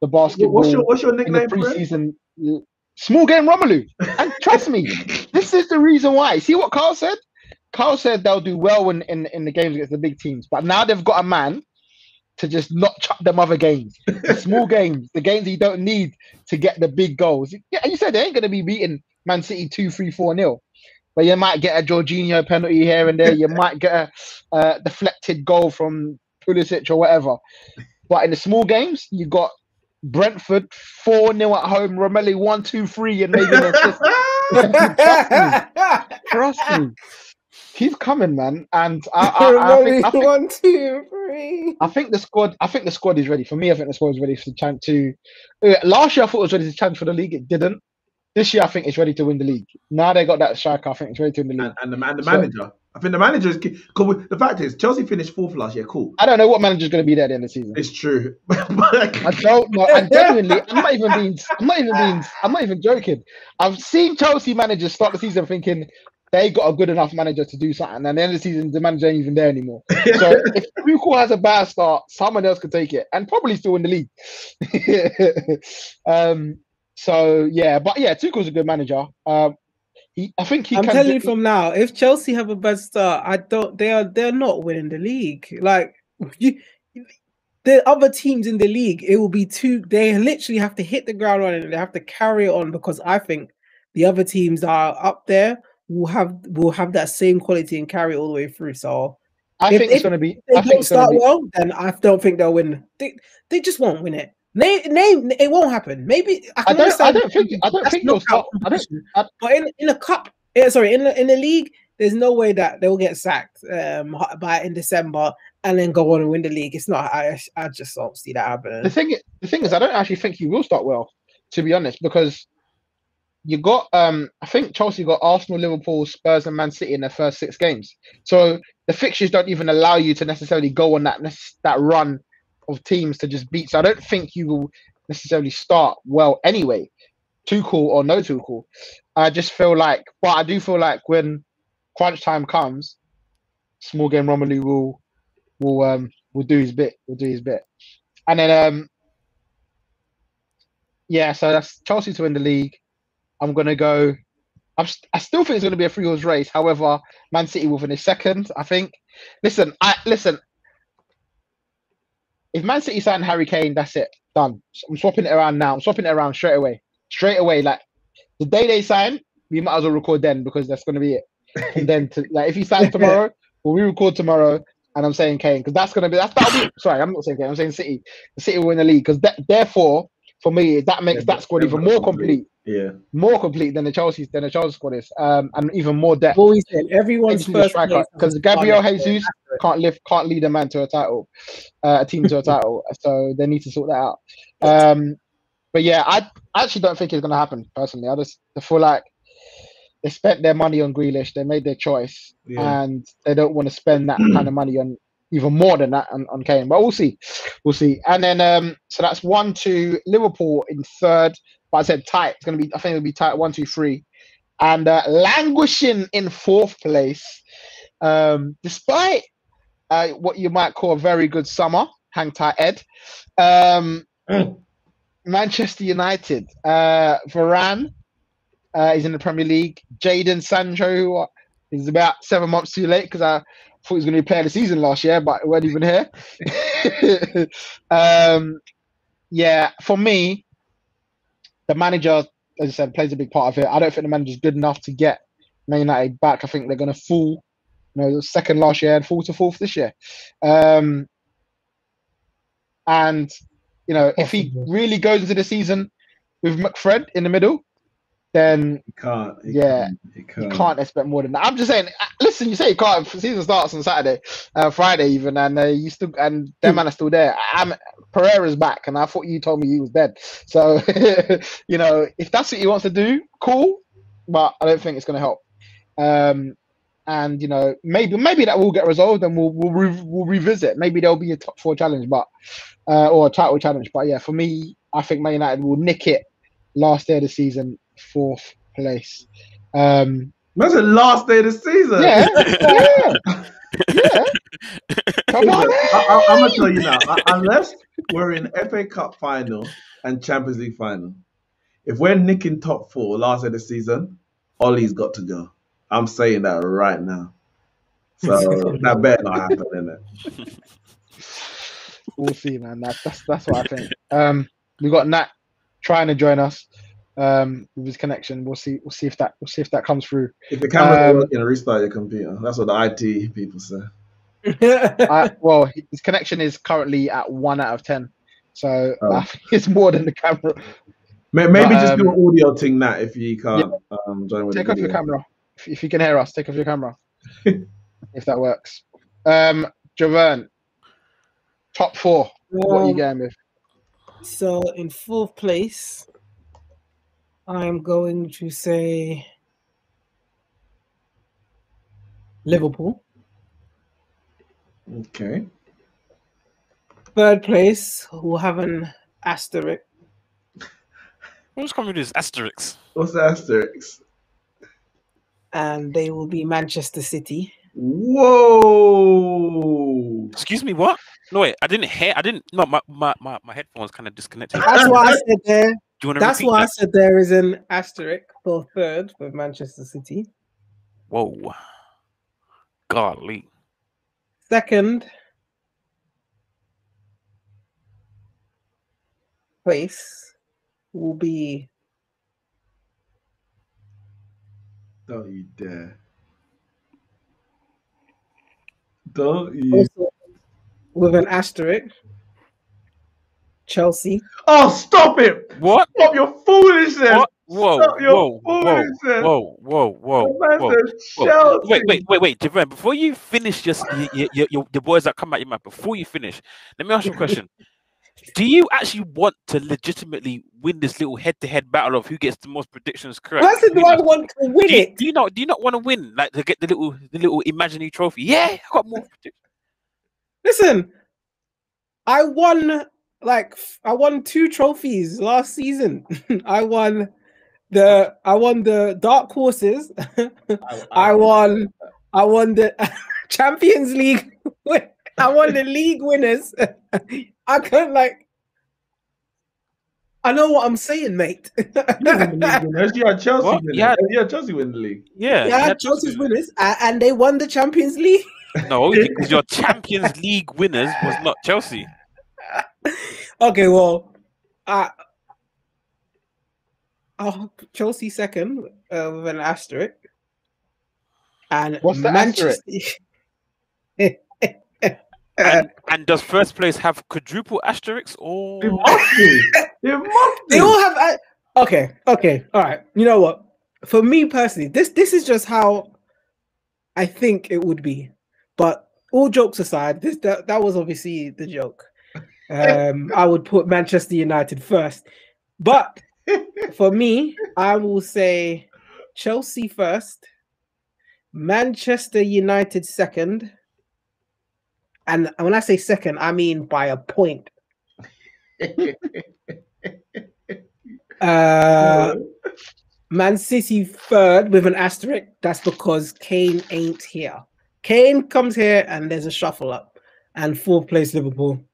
the basketball What's your what's your in the nickname for it? preseason. Uh, small game Romelu. And trust me, this is the reason why. See what Carl said? Carl said they'll do well in, in, in the games against the big teams, but now they've got a man to just not chuck them other games, the [laughs] small games, the games you don't need to get the big goals. Yeah, you said they ain't going to be beating Man City 2 3 4 nil. But you might get a Jorginho penalty here and there. You [laughs] might get a uh, deflected goal from Pulisic or whatever. But in the small games, you got Brentford 4 0 at home, Romelu 1 2 3, and maybe an [laughs] assist. Trust me. He's coming, man. And I, I, I, think, I, think, One, two, three. I think the squad I think the squad is ready. For me, I think the squad is ready for the chance to uh, last year I thought it was ready to challenge for the league. It didn't. This year I think it's ready to win the league. Now they got that striker, I think it's ready to win the league. and, and the man, the So- manager. I think the manager is. Cause we- the fact is, Chelsea finished fourth last year. Cool, I don't know what manager's going to be there at the end of the season. it's true. [laughs] I don't know. And genuinely, I'm not even being. I'm not even being. I'm not even joking. I've seen Chelsea managers start the season thinking they got a good enough manager to do something, and at the end of the season, the manager ain't even there anymore. [laughs] So if Tuchel has a bad start, someone else could take it and probably still win the league. [laughs] um. So yeah, but yeah, Tuchel's a good manager. Um. He, I think he I'm can. telling do- you from now, if Chelsea have a bad start, I don't. They are. They're not winning the league. Like [laughs] you, the other teams in the league, it will be too. They literally have to hit the ground running. They have to carry it on because I think the other teams are up there will have will have that same quality and carry all the way through. So I if- think it's going to be. they I don't start be. well, then I don't think they'll win. They, they just won't win it. Name, name, it won't happen. Maybe I, I don't. I don't think. I don't think they'll start. I don't. I- But in in a cup, yeah, sorry, in the in the league, there's no way that they'll get sacked um by in December and then go on and win the league. It's not. I I just don't see that happening. the thing, the thing is, I don't actually think he will start well, to be honest, because you got, um, I think Chelsea got Arsenal, Liverpool, Spurs, and Man City in their first six games. So the fixtures don't even allow you to necessarily go on that that run of teams to just beat. So I don't think you will necessarily start well anyway, Tuchel or no Tuchel. I just feel like, but I do feel like when crunch time comes, small game Romelu will will um will do his bit. Will do his bit. And then um yeah, so that's Chelsea to win the league. I'm gonna go. I'm, I still think it's gonna be a three horse race. However, Man City will finish second. I think. Listen, I listen. If Man City sign Harry Kane, that's it. Done. I'm swapping it around now. I'm swapping it around straight away. Straight away. Like the day they sign, we might as well record then because that's going to be it. And then, to, like, if he signs [laughs] tomorrow, well, we record tomorrow, and I'm saying Kane because that's going to be that's that'll be. Sorry, I'm not saying Kane. I'm saying City. The City will win the league because therefore, for me, that makes Yeah, that squad even more complete, Yeah. more complete than the Chelsea than the Chelsea squad is, um, and even more depth. What said, everyone's first striker because Gabriel Jesus can't lift, can't lead a man to a title, uh, a team to a [laughs] title. So they need to sort that out. Um, but yeah, I actually don't think it's going to happen personally. I just I feel like they spent their money on Grealish, they made their choice, Yeah. and they don't want to spend that [clears throat] kind of money on even more than that on, on Kane. But we'll see, we'll see. And then um, so that's one, two, Liverpool in third. But I said tight. It's going to be, I think it'll be tight. One, two, three, and uh, languishing in fourth place, um, despite uh, what you might call a very good summer. Hang tight, Ed. Um, Manchester United. Uh, Varane uh, is in the Premier League. Jaden Sancho, who is about seven months too late because I thought he was going to be player of the season last year, but he wasn't even here. [laughs] um, yeah, for me, the manager, as I said, plays a big part of it. I don't think the manager's good enough to get Man United back. I think they're going to fall. You know, second last year and fall to fourth this year. Um, and you know, if he really goes into the season with McFred in the middle, then He can't. He Yeah. can't, you can't. can't expect more than that. I'm just saying. uh, Listen, you say you can't. Season starts on Saturday, uh, Friday even, and uh, you still and them man is still there. I'm Pereira's back, and I thought you told me he was dead. So [laughs] you know, if that's what he wants to do, cool. But I don't think it's going to help. Um, and you know, maybe maybe that will get resolved, and we'll we'll, re- we'll revisit. Maybe there'll be a top four challenge, but uh, or a title challenge. But yeah, for me, I think Man United will nick it last day of the season, fourth place. Um, That's the last day of the season. yeah, yeah, [laughs] yeah. Come on, I, am gonna tell you now. Unless we're in FA Cup final and Champions League final, if we're nicking top four last day of the season, Ollie's got to go. I'm saying that right now. So [laughs] that better not happen, innit? we'll see, man. That's that's that's what I think. Um, we got Nat trying to join us um with his connection. We'll see. We'll see if that we'll see if that comes through. If the camera's Um, working, restart your computer. That's what the IT people say. [laughs] I, well, his connection is currently at one out of ten, so Oh. I think it's more than the camera. Maybe But, just do um, an audio thing, Nat, if you can't um, join with Take the off your camera if, if you can hear us. Take off your camera [laughs] if that works. Um, Javern, top four. What are you Um, going with? So in fourth place, I'm going to say Liverpool. Okay. Third place, we'll have an asterisk. Who's coming with this asterisk? What's the asterisk? and they will be Manchester City. Whoa! Excuse me, what? No wait, I didn't hear. I didn't. No, my my my, my headphones kind of disconnected. That's [laughs] why I said there. You want to That's repeat why I said there is an asterisk for third for Manchester City. Whoa, golly. Second place will be Don't you dare! Don't you? also with an asterisk. Chelsea. Oh, stop it! What? Stop your foolishness! What? Whoa, Stop your whoa, whoa, foolishness! whoa, whoa, whoa, The whoa. whoa. Wait, wait, wait, wait, Javon, before you finish just your, your, your, the words that come out your mouth, before you finish, let me ask you a question. [laughs] Do you actually want to legitimately win this little head-to-head battle of who gets the most predictions correct? I said, do I want to win do, you, it? do you not do you not want to win like to get the little the little imaginary trophy? Yeah, I got more predictions. Listen, I won like I won two trophies last season. [laughs] I won the I won the dark horses. [laughs] I won I won the [laughs] Champions League. I won the league winners. I can't like I know what I'm saying, mate. You win the league winners. You had Chelsea What? win Yeah. it. Yeah, Chelsea win the league. Yeah, yeah, yeah, Chelsea's winners, a- and they won the Champions League. No, because your Champions League winners was not Chelsea. Okay, well, I I'll Chelsea second uh, with an asterisk. And What's the Manchester... And, and does first place have quadruple asterisks or It must be. It must be. they all have a- okay, okay, all right. You know what? For me personally, this this is just how I think it would be. But all jokes aside, this that, that was obviously the joke. Um, I would put Manchester United first, but for me, I will say Chelsea first, Manchester United second, and when I say second, I mean by a point. [laughs] Uh, Man City third with an asterisk. That's because Kane ain't here. Kane comes here and there's a shuffle up. And fourth place Liverpool.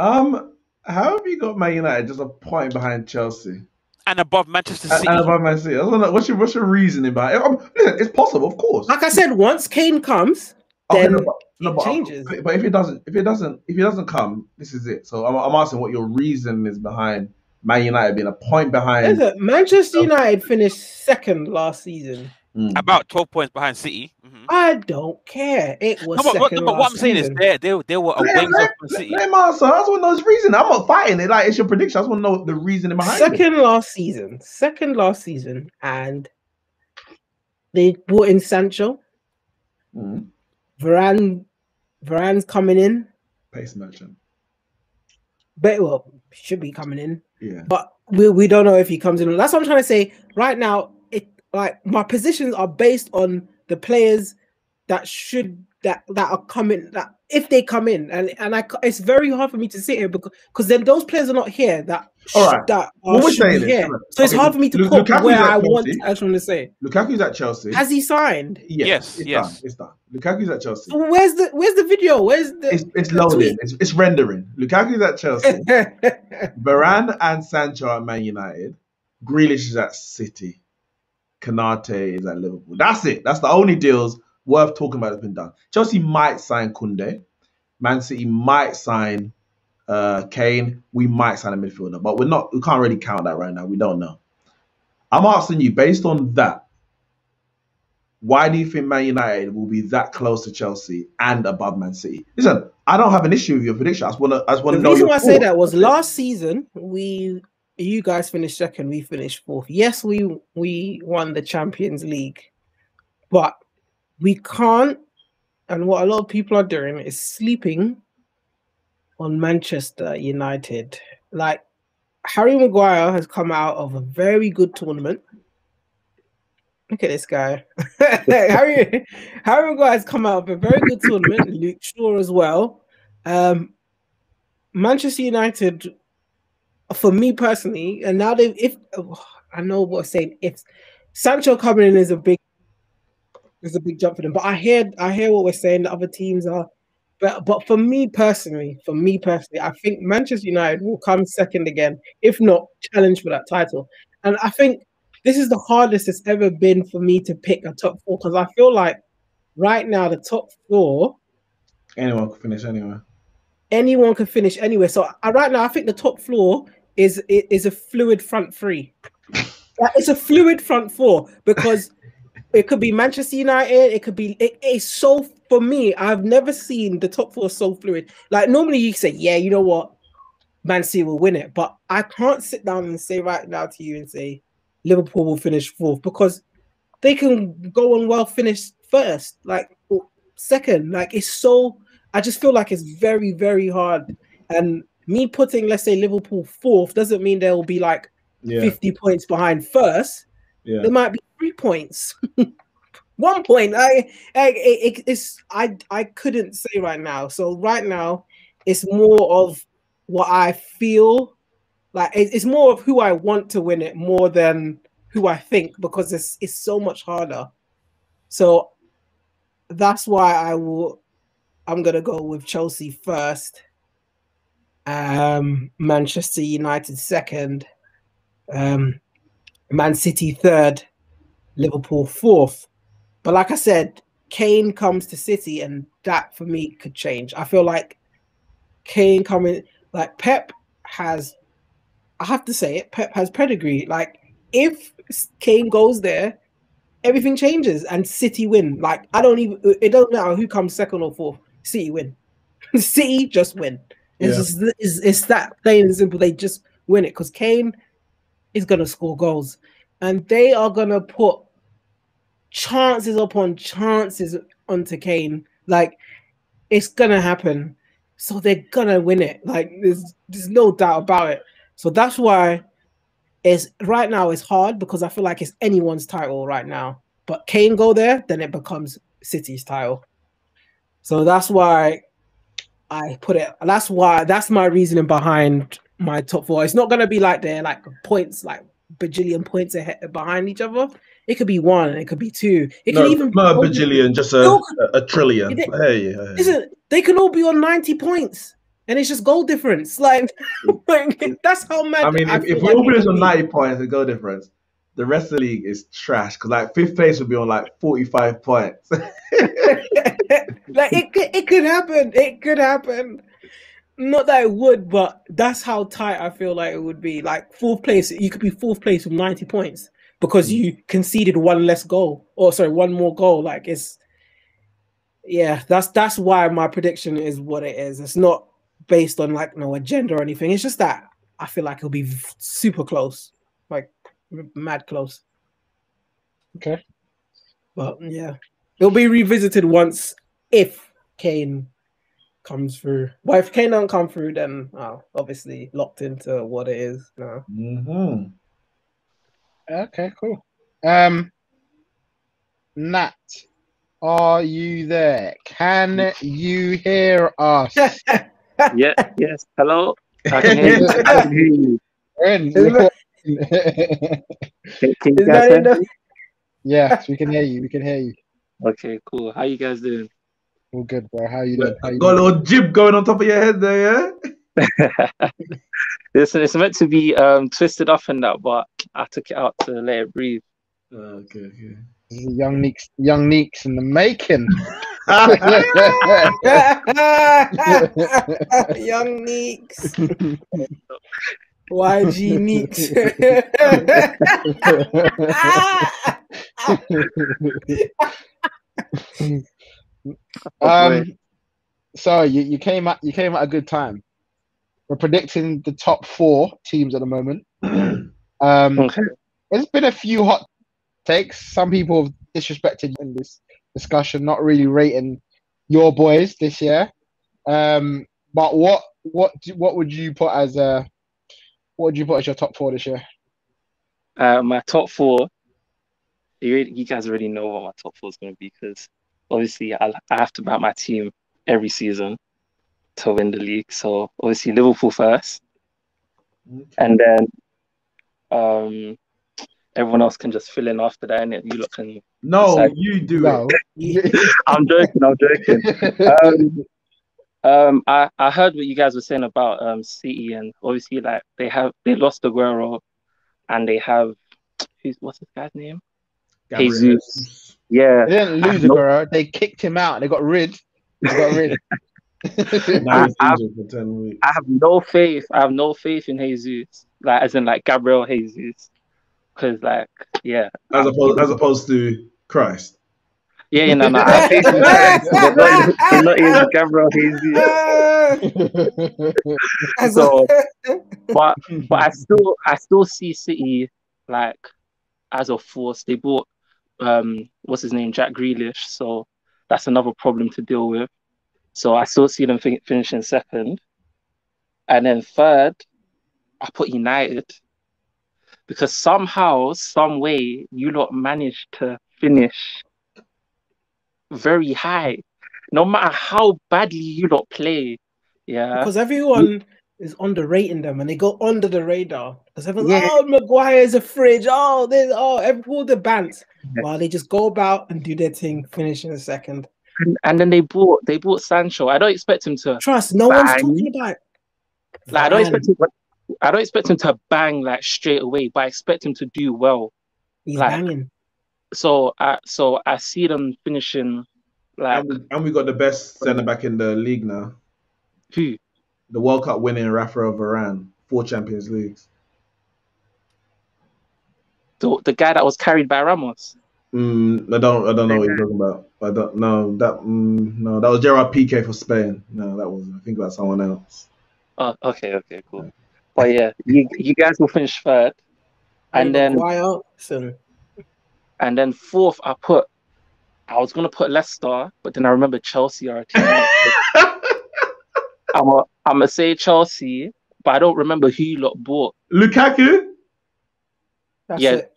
Um, how have you got Man United just a point behind Chelsea and above Manchester City? and above Man City? I what's your what's your reasoning behind it? Um, listen, it's possible, of course. Like I said, once Kane comes, Okay, then no, but, no, it but, changes. But, but if it doesn't, if it doesn't, if it doesn't come, this is it. So I'm, I'm asking what your reason is behind Man United being a point behind. listen, Manchester United finished second last season. Mm. About 12 points behind City. Mhm. I don't care. It was No, but, but, second but what I'm saying season. is they they they were a Let, wings let, up from let, City. let him answer. I just want to know his reason. I'm not fighting it. Like it's your prediction. I just want to know the reason behind it. second last season, second last season, and they brought in Sancho. Mm. Varane, Varane's coming in, Pace merchant. but well, should be coming in, Yeah. but we, we don't know if he comes in. That's what I'm trying to say. Right now, it like my positions are based on the players that should that that are coming that if they come in and and I it's very hard for me to sit here because because then those players are not here that All right. that are, we're should be saying is- here. look, So it's hard for me to Lu- put Lukaku's where at I want. Chelsea. I just want to say, Lukaku's at Chelsea. has he signed? Yes, Yes, it's yes. done. It's done. Lukaku's at Chelsea. Where's the Where's the video? Where's the? It's, it's the loading. tweet? It's, it's rendering. Lukaku's at Chelsea. [laughs] Varane and Sancho at Man United. Grealish is at City. Konate is at Liverpool. That's it. That's the only deals worth talking about that's been done. Chelsea might sign Koundé. Man City might sign uh, Kane. We might sign a midfielder, but we're not. We can't really count that right now. We don't know. I'm asking you, based on that, why do you think Man United will be that close to Chelsea and above Man City? Listen, I don't have an issue with your prediction. I just want to. I just want the to know reason why I say that was last season we you guys finished second, we finished fourth. Yes, we we won the Champions League, but we can't. And what a lot of people are doing is sleeping on Manchester United. Like Harry Maguire has come out of a very good tournament. Look at this guy. [laughs] Harry Harry Maguire has come out of a very good tournament. Luke Shaw as well. Um, Manchester United, for me personally, and now they if oh, I know what I'm saying, if Sancho coming in is a big is a big jump for them. But I hear I hear what we're saying. The other teams are, but but for me personally, for me personally, I think Manchester United will come second again, if not challenge for that title. And I think this is the hardest it's ever been for me to pick a top four because I feel like right now the top four Anyone can finish anywhere. anyone can finish anywhere. So I, right now, I think the top floor is is a fluid front three. It's a fluid front four because [laughs] it could be Manchester United. It could be. It, it's so for me. I've never seen the top four so fluid. Like normally, you say, "Yeah, you know what, Man City will win it," but I can't sit down and say right now to you and say Liverpool will finish fourth because they can go on well finish first, like second. Like it's so. I just feel like it's very, very hard. And me putting, let's say, Liverpool fourth doesn't mean they'll be like Yeah, 50 points behind first. yeah. There might be three points, [laughs] one point. I, I it, it's I I couldn't say right now. So right now, it's more of what I feel like. It, it's more of who I want to win it more than who I think because it's it's so much harder. So that's why I will. I'm gonna go with Chelsea first. Um, Manchester United second. Um, Man City third, Liverpool fourth. But like I said, Kane comes to City, and that for me could change. I feel like Kane coming, like Pep has, I have to say it, Pep has pedigree. Like if Kane goes there, everything changes and City win. Like I don't even it don't matter who comes second or fourth. City win. [laughs] City just win. It's Yeah. just it's, it's that plain and simple. They just win it because Kane is gonna score goals, and they are gonna put chances upon chances onto Kane. Like it's gonna happen. So they're gonna win it. Like there's there's no doubt about it. So that's why it's right now it's hard because I feel like it's anyone's title right now. But Kane go there, then it becomes City's title. So that's why I put it. That's why that's my reasoning behind my top four. It's not gonna be like they're like points, like bajillion points ahead behind each other. It could be one, it could be two. It No, could even not a bajillion, just a, a, a trillion. It- Hey, hey. Listen, they can all be on 90 points and it's just goal difference. [laughs] Like, [laughs] like, that's how mad I mean, if, feel if like we all it on 90 points, the goal difference, the rest of the league is trash. Because like fifth place would be on like 45 points. [laughs] like it, could- it could happen. It could happen. Not that it would, but that's how tight I feel like it would be. Like fourth place, you could be fourth place with 90 points because mm. you conceded one less goal, or sorry, one more goal. Like it's yeah, that's that's why my prediction is what it is. It's not based on like no agenda or anything. It's just that I feel like it'll be super close, mad close. Okay. But yeah, it'll be revisited once if Kane comes through. But if Kane don't come through, then oh, obviously locked into what it is. No. hmm Okay, cool. Um, Nat, are you there? Can you hear us? [laughs] Yeah, yes. Hello. I can hear you. I can hear you. Ren, Is that- Can, can you Is guys that hear enough? me? yes, we can hear you. We can hear you. Okay, cool. How you guys doing? All good, bro. How you doing? How you Got a little jib going on top of your head there, yeah? [laughs] Listen, it's meant to be um twisted up and that, but I took it out to let it breathe. Okay, okay. This is young Neeks, young Neeks in the making. [laughs] [laughs] Young Neeks. YG Neeks. [laughs] um, so you, you came at you came at a good time. We're predicting the top four teams at the moment. [clears throat] Um, Okay. there's been a few hot takes. Some people have disrespected in this discussion, not really rating your boys this year. Um, but what what what would you put as a what would you put as your top four this year? Uh, my top four. You, you guys already know what my top four is going to be because obviously I, I have to back my team every season to win the league. So obviously Liverpool first, and then um everyone else can just fill in after that, and you look can. No, Sorry. you do No. [laughs] [laughs] I'm joking. I'm joking. um, [laughs] um, I, I heard what you guys were saying about um City and obviously like they have they lost Aguero and they have who's what's this guy's name? Gabriel Jesus. Yeah, They didn't lose No. Aguero. They kicked him out. They got rid. They got rid. [laughs] [laughs] Now I- injured for 10 weeks. I have no faith. I have no faith in Jesus, like as in like Gabriel Jesus, because like yeah, As opposed, as opposed to Christ. Yeah, you know, no, I faith in but not, [laughs] not in Gabriel Jesus. So, but but I still I still see City like as a force. They bought um what's his name Jack Grealish, so that's another problem to deal with. So I still see them fin- finishing second, and then third, I put United because somehow, some way, you lot managed to finish very high, no matter how badly you lot play. Yeah, because everyone is underrating them and they go under the radar. Because everyone's Yeah. like, oh, Maguire's a fridge. Oh, there's oh, every, all the bants. Yeah. While they just go about and do their thing, finish in a second. and, and then they bought they bought Sancho. I don't expect him to Trust, no one's talking about. like I don't expect him I don't expect him to bang like straight away, but I expect him to do well. He's like- banging. So I so I see them finishing like And we, and we got the best centre back in the league now. who? The World Cup winning Rafael Varane, four Champions Leagues. the the guy that was carried by Ramos. Mm, I don't. I don't know what you're talking about. I don't know that. Mm, no, that was Gerard Piqué for Spain. No, that wasn't. I think about someone else. Oh, okay, okay, cool. But yeah, you you guys will finish third, and then Maguire, so and then fourth I put. I was gonna put Leicester, but then I remember Chelsea are a team. I'm a, I'm gonna say Chelsea, but I don't remember who you lot bought. Lukaku. that's Yeah. it.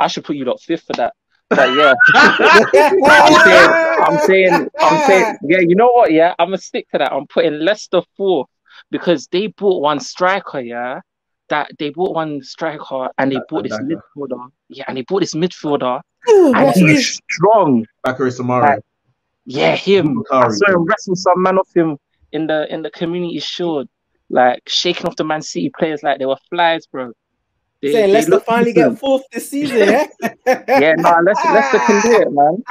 I should put you lot fifth for that. But yeah, [laughs] I'm saying, I'm saying, I'm [laughs] saying, yeah. You know what? Yeah, I'm gonna stick to that. I'm putting Leicester fourth because they bought one striker. Yeah, that they bought one striker and they bought this midfielder. Yeah, and they bought this midfielder Ooh, and he's is- strong. Bakary Soumaré. Yeah, him. I saw him wrestle some man off him in the in the community shield, like shaking off the Man City players like they were flies, bro. They, saying they Leicester finally decent. get fourth this season, yeah? [laughs] Yeah, no, Leicester, Leicester can do it, man.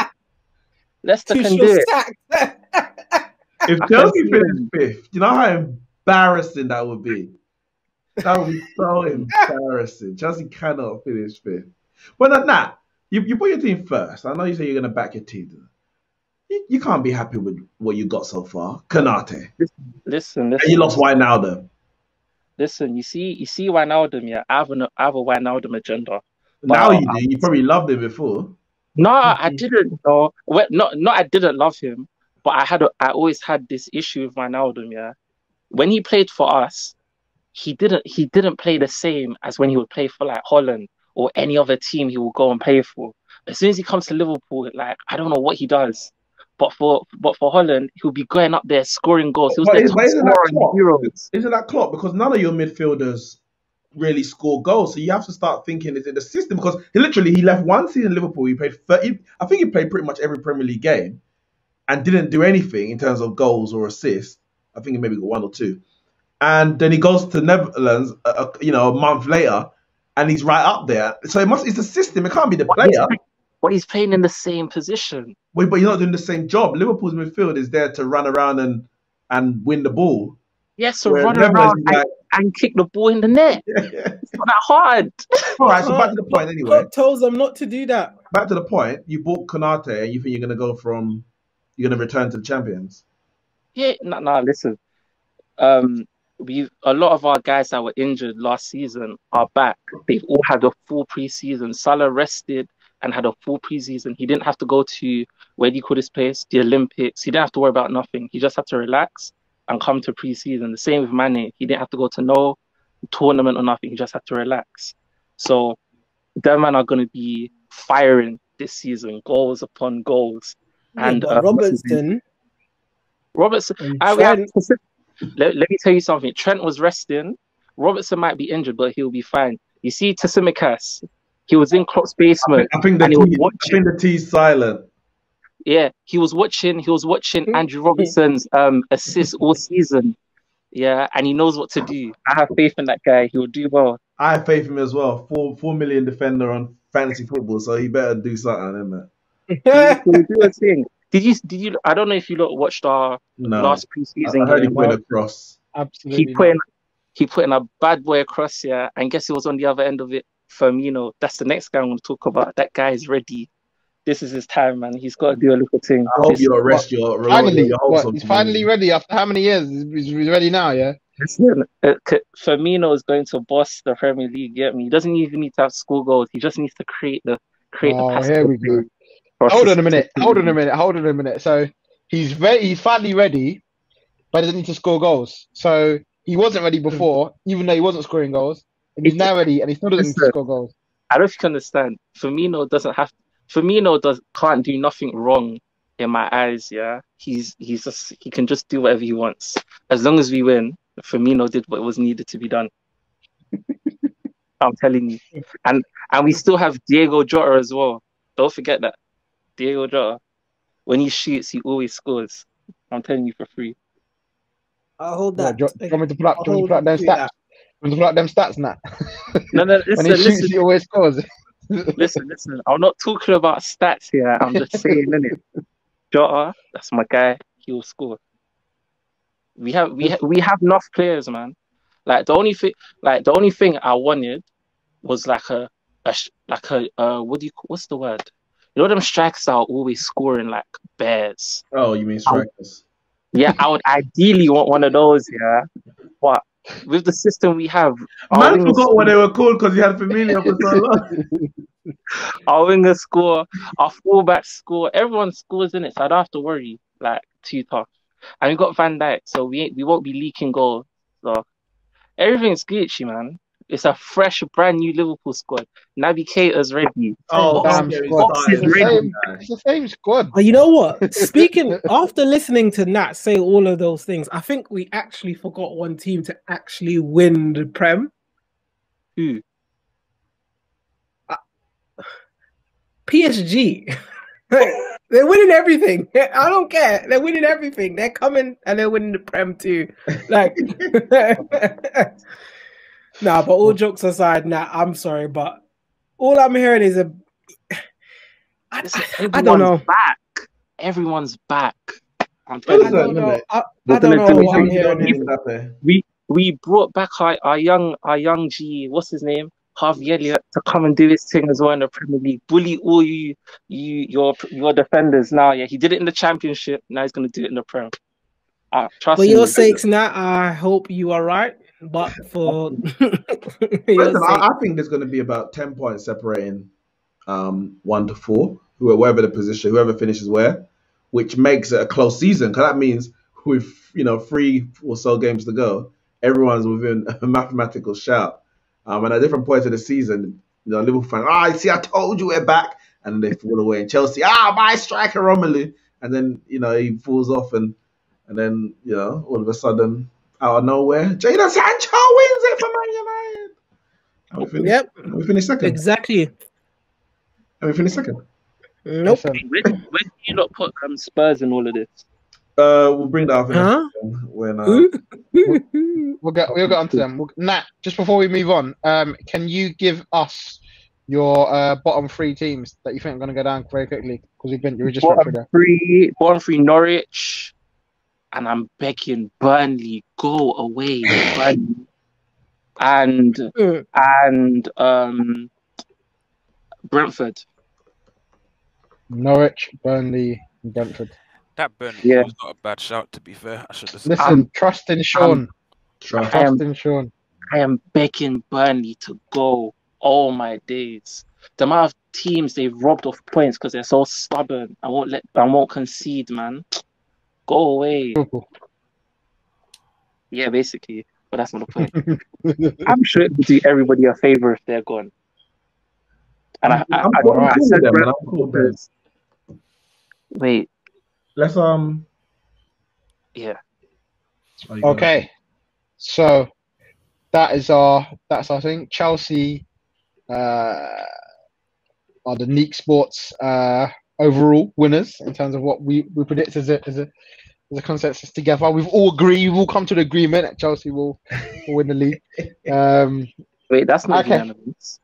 Leicester can Tuchel do it. [laughs] If Chelsea can finished fifth, you know how embarrassing that would be? That would be so embarrassing. Chelsea cannot finish fifth. But nah, nah, you, you put your team first. I know you say you're going to back your team. You, you can't be happy with what you got so far. Konate. Listen, listen. And you lost Wijnaldum. listen. You see, you see Wijnaldum, yeah. I have an, I have a Wijnaldum agenda. Now you do. You probably loved him before. No, I didn't. No, well, not not I didn't love him, but I had a, I always had this issue with Wijnaldum. Yeah, when he played for us, he didn't he didn't play the same as when he would play for like Holland or any other team he will go and play for. As soon as he comes to Liverpool, like I don't know what he does, but for but for Holland, he'll be going up there scoring goals. He was But their is- top but isn't that scorer in the Klopp? Euros. Isn't that Klopp? Because none of your midfielders really score goals. So you have to start thinking, is it the system? Because he literally he left one season in Liverpool. He played 30, I think he played pretty much every Premier League game and didn't do anything in terms of goals or assists. I think he maybe got one or two. And then he goes to Netherlands, uh, uh, you know, a month later, and he's right up there. So it must it's the system. It can't be the But he's, player. play- but he's playing in the same position. Wait, but you're not doing the same job. Liverpool's midfield is there to run around and and win the ball. Yes, so run Netherlands around and, like, and kick the ball in the net. [laughs] It's not that hard. all right. So back to the [laughs] point anyway. Klopp tells them not to do that. back to the point, you bought Konate and you think you're going to go from, you're going to return to the champions. Yeah, no, no, listen. Um, we a lot of our guys that were injured last season are back. They've all had a full preseason. Salah rested and had a full preseason. He didn't have to go to where do you call this place? The Olympics. He didn't have to worry about nothing. He just had to relax and come to preseason. The same with Mane. He didn't have to go to no tournament or nothing. He just had to relax. So them man are going to be firing this season, goals upon goals. And uh, Robertson Robertson, I, I, let, let me tell you something. Trent was resting. Robertson might be injured, but he'll be fine. You see, Tsimikas, he was in Klopp's basement. I think the And he was T, I watching. think the T's silent. Yeah, he was watching. He was watching Hmm. Andrew Robertson's um assists all season. Yeah, and he knows what to do. I have faith in that guy. He will do well. I have faith in him as well. Four four million defender on fantasy football, so he better do something, isn't it? [laughs] He will do a thing. Did you? Did you? I don't know if you lot watched our No, last I, preseason I heard he game. put it across. Absolutely. He put in, he put in a bad boy across here, and guess who was on the other end of it? Firmino. That's the next guy I'm going to talk about. That guy is ready. This is his time, man. He's got to do a little thing. I hope This- you arrest your Finally, your what, he's Firmino. finally ready after how many years? He's, he's ready now, yeah. Listen, uh, Firmino is going to boss the Premier League. Get me? He doesn't even need to have score goals. He just needs to create the create Oh, the pass. here we go. Hold on a minute. Hold on a minute. Hold on a minute. So he's very, he's finally ready, but he doesn't need to score goals. So he wasn't ready before, even though he wasn't scoring goals. And he's now ready, and he still doesn't need to score goals. I don't know if you can understand. Firmino doesn't have. Firmino does can't do nothing wrong in my eyes. Yeah, he's he's just he can just do whatever he wants as long as we win. Firmino did what was needed to be done. [laughs] I'm telling you, and and we still have Diego Jota as well. Don't forget that Diego Jota, when he shoots, he always scores. I'm telling you for free. I'll hold Yeah, that. do, you- do you want me to pull up, I'll do you want me to hold pull up them stats? Do you want me to pull up them stats now? No, no, [laughs] when listen, he shoots, listen, he always scores. [laughs] listen, listen. I'm not talking about stats here. I'm just saying, innit? Jota, that's my guy. He will score. We have we ha- we have enough players, man. Like the only thing, like the only thing I wanted was like a a sh- like a uh what do you what's the word? You know them strikers are always scoring like bears. Oh, you mean strikers? Yeah, I would ideally want one of those. Yeah, but with the system we have, Man forgot what they were called because he had familiar for so long. [laughs] our wingers score, our fullbacks score, everyone scores in it, so I don't have to worry like too tough. And we got Van Dijk, so we we won't be leaking goals. So everything's Gucci, man. It's a fresh, brand new Liverpool squad. Navigator's ready. Oh, Damn okay, we squad. started. It's the ready. same, it's the same squad. Oh, you know what? [laughs] Speaking after listening to Nat say all of those things, I think we actually forgot one team to actually win the Prem. Who? Uh, PSG. [laughs] they're winning everything. [laughs] I don't care. They're winning everything. They're coming and they're winning the Prem too. Like, nah. But all jokes aside, nah. I'm sorry, but all I'm hearing is a. I, Listen, I, I don't know. Back. Everyone's back. I'm What telling is I don't know. limit? I, I don't know we what I'm we hearing. don't is- Mbappe. we we brought back our, our young our young G, what's his name? Harvey Elliott to come and do his thing as well in the Premier League. Bully all you you your your defenders now. Yeah, he did it in the championship. Now he's gonna do it in the Prem. Uh, trust For me. your sakes, Nat, I hope you are right. But [laughs] for [laughs] Listen, I, I think there's going to be about 10 points separating um, one to four, whoever the position, whoever finishes where, which makes it a close season. Because that means with you know three or so games to go, everyone's within a [laughs] mathematical shout. Um, and at different points of the season, you know, Liverpool fans, ah, see, I told you we're back, and they fall away. And Chelsea, ah, my striker Romelu, and then you know he falls off, and and then you know all of a sudden out of nowhere, Jadon Sancho wins it for Man United. And we finished, yep, and we finished second. exactly. And we finished second. Nope. Listen, Where, where do you not put um, Spurs in all of this? Uh, we'll bring that up in a Huh? when uh, Ooh. [laughs] we'll get we'll get onto them. We'll, Nat, just before we move on, um, can you give us your uh, bottom three teams that you think are going to go down very quickly? Because we've been we just went through Bottom three, bottom three, Norwich, and I'm begging Burnley go away, Burnley, and Mm. and um Brentford. Norwich, Burnley, and Brentford. That Burnley Yeah. was not a bad shout, to be fair. I should have said. Listen, Um, trust in Sean. trust. I am trust in Sean. I am begging Burnley to go all my days. The amount of teams they've robbed of points because they're so stubborn. I won't let I won't concede, man. Go away. Yeah, basically. But that's not the point. [laughs] I'm sure it would do everybody a favor if they're gone. And I, I, I'm I, cool I said them, man. Brentford I'm cool them. Wait, Let's um. yeah. oh, you go. Okay, so that is our that's our thing. Chelsea uh, are the Neeks Sports uh, overall winners in terms of what we, we predict as a as a as a consensus together. We've all agreed. We've all come to an agreement that Chelsea will, will win the league. [laughs] Um, Wait, that's not Okay. unanimous.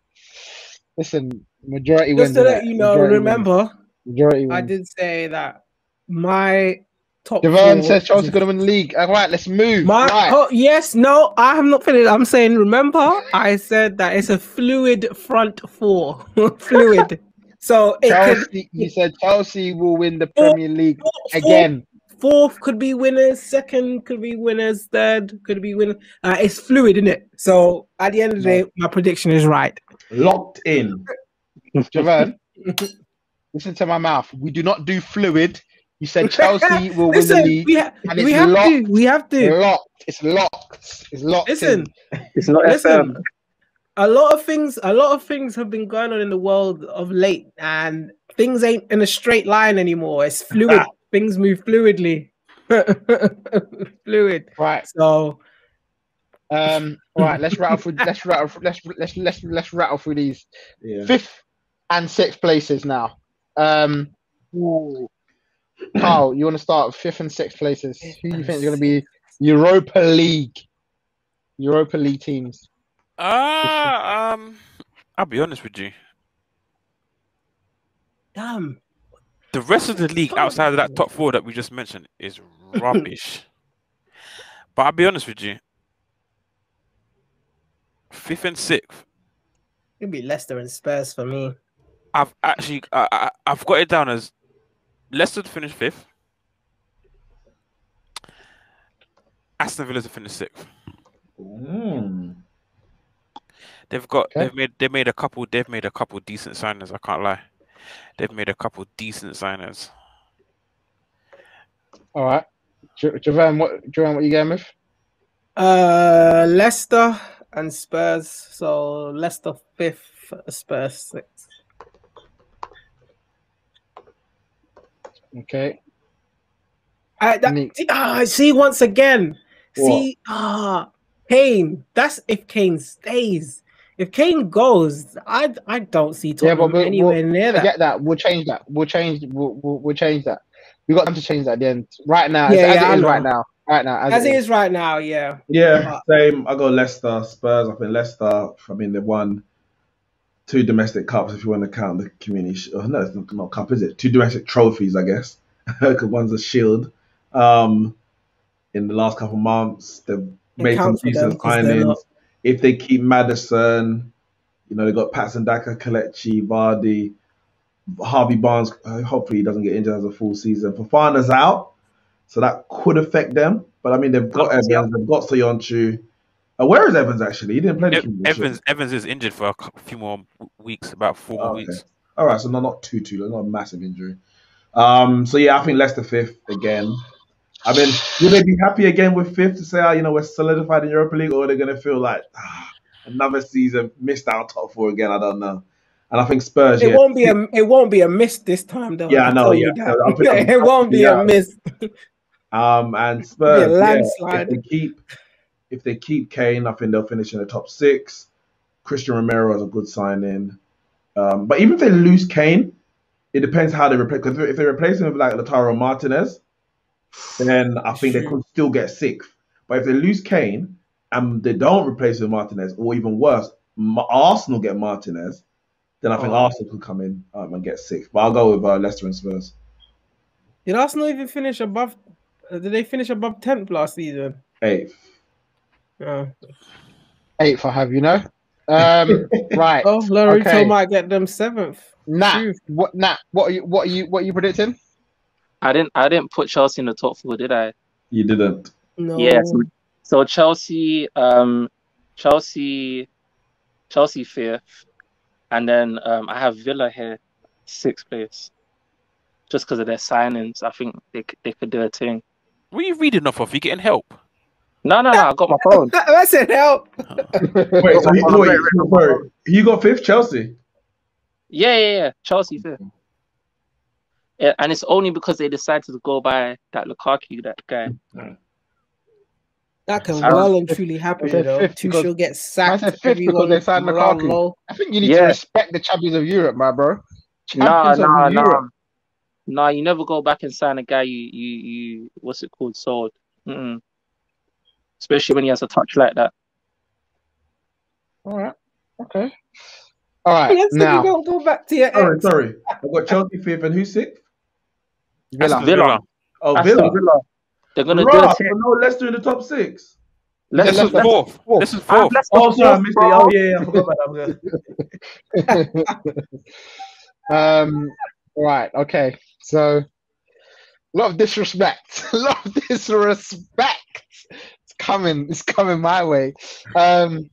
listen, majority Just wins. to let you know, Majority wins. remember, majority I did say that my top. Devon says Chelsea is- going to win the league. All right, let's move. My right. oh yes, no, I have not finished. I'm saying, remember, I said that it's a fluid front four, [laughs] fluid. So it could, you said Chelsea will win the Four- Premier League fourth- again. Fourth could be winners, second could be winners, third could be winners. Uh, it's fluid, isn't it? So at the end of the day, my prediction is right. Locked in. Javon, listen to my mouth. We do not do fluid. You said [laughs] Chelsea will win the league. we, ha- and we it's have to. locked. We have to. locked. It's locked. It's locked. Listen, It's not listen. FM. A lot of things a lot of things have been going on in the world of late and things ain't in a straight line anymore it's [laughs] fluid things move fluidly [laughs] fluid Right. so Um. All [laughs] right. Let's rattle through. Let's rattle. Let's let's let's let's rattle through these Yeah. fifth and sixth places now. Um. Carl, you want to start fifth and sixth places? Who do you think is going to be Europa League? Europa League teams. Ah, um, I'll be honest with you. damn The rest of the league outside of that top four that we just mentioned is rubbish. [laughs] but I'll be honest with you. Fifth and sixth, It'd be Leicester and Spurs for me. I've actually I, I, I've got it down as Leicester to finish fifth, Aston Villa to finish sixth. Mm. They've got Okay. they've made they made a couple they've made a couple decent signings. I can't lie, they've made a couple decent signings. All right. J- Javan, what Javan, what you going with? Uh, Leicester and Spurs. So Leicester fifth, Spurs sixth. Okay. I, that, Nick. see, ah, see once again. What? See, ah, Kane. That's if Kane stays. If Kane goes, I I don't see Yeah, but Tottenham we'll- anywhere we'll near that. Forget that. We'll change that. We'll change. We'll, we'll, we'll change that. We got time to change that at the end. Right now, Yeah, as, yeah, it I is know. right now. Right now, as, As it it is. is right now, yeah. Yeah, same. I go Leicester, Spurs. I think Leicester. I mean, they've won two domestic cups. If you want to count the community, oh, no, it's not, not cup, is it? Two domestic trophies, I guess. [laughs] Because one's a shield. Um, in the last couple of months, they've made some counts for them decent 'cause they're signings. If they keep Maddison, you know, they got Patson Daka, Kelechi, Vardy, Harvey Barnes. Uh, hopefully, he doesn't get injured as a full season. Fofana's out, so that could affect them. But I mean, they've got Evans, Evans, they've got Söyüncü. Uh, where is Evans actually? He didn't play the E- Evans Evans is injured for a few more weeks, about four Oh, okay. weeks. All right, so not not too too, not a massive injury. Um, so yeah, I think Leicester fifth again. I mean, will they be happy again with fifth to say, oh, you know, we're solidified in Europa League, or are they going to feel like ah, another season missed out top four again? I don't know. And I think Spurs, It yeah, won't be a it won't be a miss this time though. Yeah, I know, yeah. that. I [laughs] think- it won't be a miss. Um, and [laughs] Spurs, a yeah, landslide. if they keep if they keep Kane, I think they'll finish in the top six. Cristian Romero is a good signing. Um, but even if they lose Kane, it depends how they replace. Because if they replace him with like Lautaro Martinez, then I think they could still get sixth. But if they lose Kane and they don't replace him with Martinez, or even worse, Ma- Arsenal get Martinez, then I think Oh. Arsenal could come in um, and get sixth. But I'll go with uh, Leicester and Spurs. Did Arsenal even finish above? uh, Did they finish above tenth last season? Eighth. Uh, Eighth, I have you know. Um, [laughs] right. oh, Lorenzo Okay. might get them seventh. Nat, True. what? Nat, what are you? What are you? What are you predicting? I didn't I didn't put Chelsea in the top four, did I? You didn't. No. Yeah. So, so Chelsea, um, Chelsea, Chelsea fifth, and then um, I have Villa here, sixth place, just because of their signings. I think they they could do a thing. What are you reading off of? You getting help? No, no, no. I got my phone. [laughs] That, that said help. Wait, so you, wait, so sorry. You got fifth, Chelsea. Yeah, yeah, yeah. Chelsea fifth. Yeah, and it's only because they decided to go by that Lukaku, that guy. That can I well and truly happen, I said though. fifth because- Tuchel gets I said fifth because they signed morale Lukaku. low. I think you need to respect the champions of Europe, my bro. No, Champions no, of no. Europe. No, you never go back and sign a guy you you you what's it called sold. Mm-mm. Especially when he has a touch like that. All right. Okay. All right. Let's now, go, go back to your Sorry, ex. sorry. I got Chelsea fifth and who's sixth? Villa. Aston Villa. Oh, Aston Villa. Villa. They're gonna do Right, a so thing. no Leicester in the top six. This Let's is fourth. fourth. This is fourth. let's Oh, go sorry, I fourth, missed it. Oh, yeah, yeah, I forgot about that. [laughs] um. Right. Okay. So, a lot of disrespect. [laughs] a lot of disrespect. It's coming. It's coming my way. Um.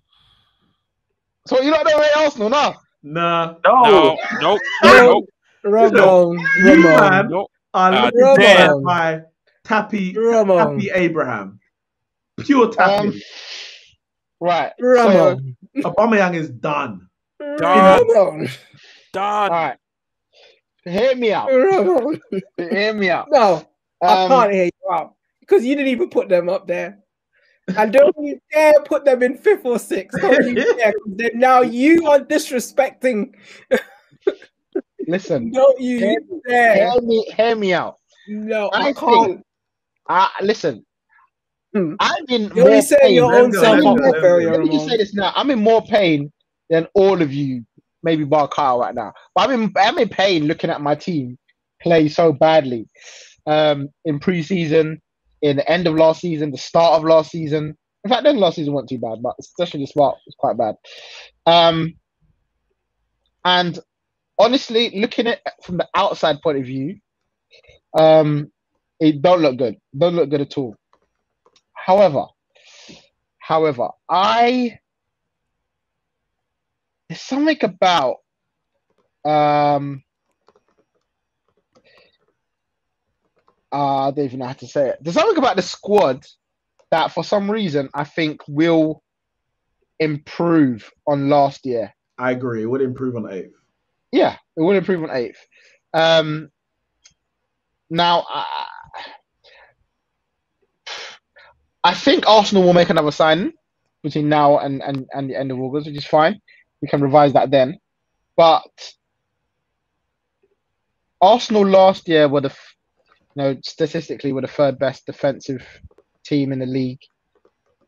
So you don't know where Arsenal now? Nah. No. No, nope, No. nope, Ramon, You, Ramon, nope. Are Uh, looking damn. at my Tappy, Ramon, Tappy Abraham. Pure tapping. Um, Right. So, Ramon, Aubameyang is done. Done. Ramon, Done. right. Hear me out. Ramon. Hear me out. No, I Um, can't hear you out because you didn't even put them up there. And don't you dare put them in fifth or sixth. Don't you [laughs] dare. 'cause then now you are disrespecting. Listen. Don't you dare. Hear me. Hear me out. No, I I can't. Uh, listen. Hmm. I'm in You're more saying pain. your own go, self let up go, let failure. Let me just say this now. I'm in more pain than all of you, maybe bar Kyle right now. But I'm in, I'm in pain looking at my team play so badly um, in preseason, in the end of last season, the start of last season. In fact, then last season wasn't too bad, but especially the start was quite bad. Um, And honestly, looking at from the outside point of view, um, it don't look good. Don't look good at all. However, however, I there's something about um uh, I don't even know how to say it. There's something about the squad that for some reason I think will improve on last year. I agree. It would improve on eighth. Yeah, it will improve on eighth. Um, now, I, I think Arsenal will make another signing between now and, and, and the end of August, which is fine. We can revise that then. But Arsenal last year were the, f- you know, statistically were the third best defensive team in the league.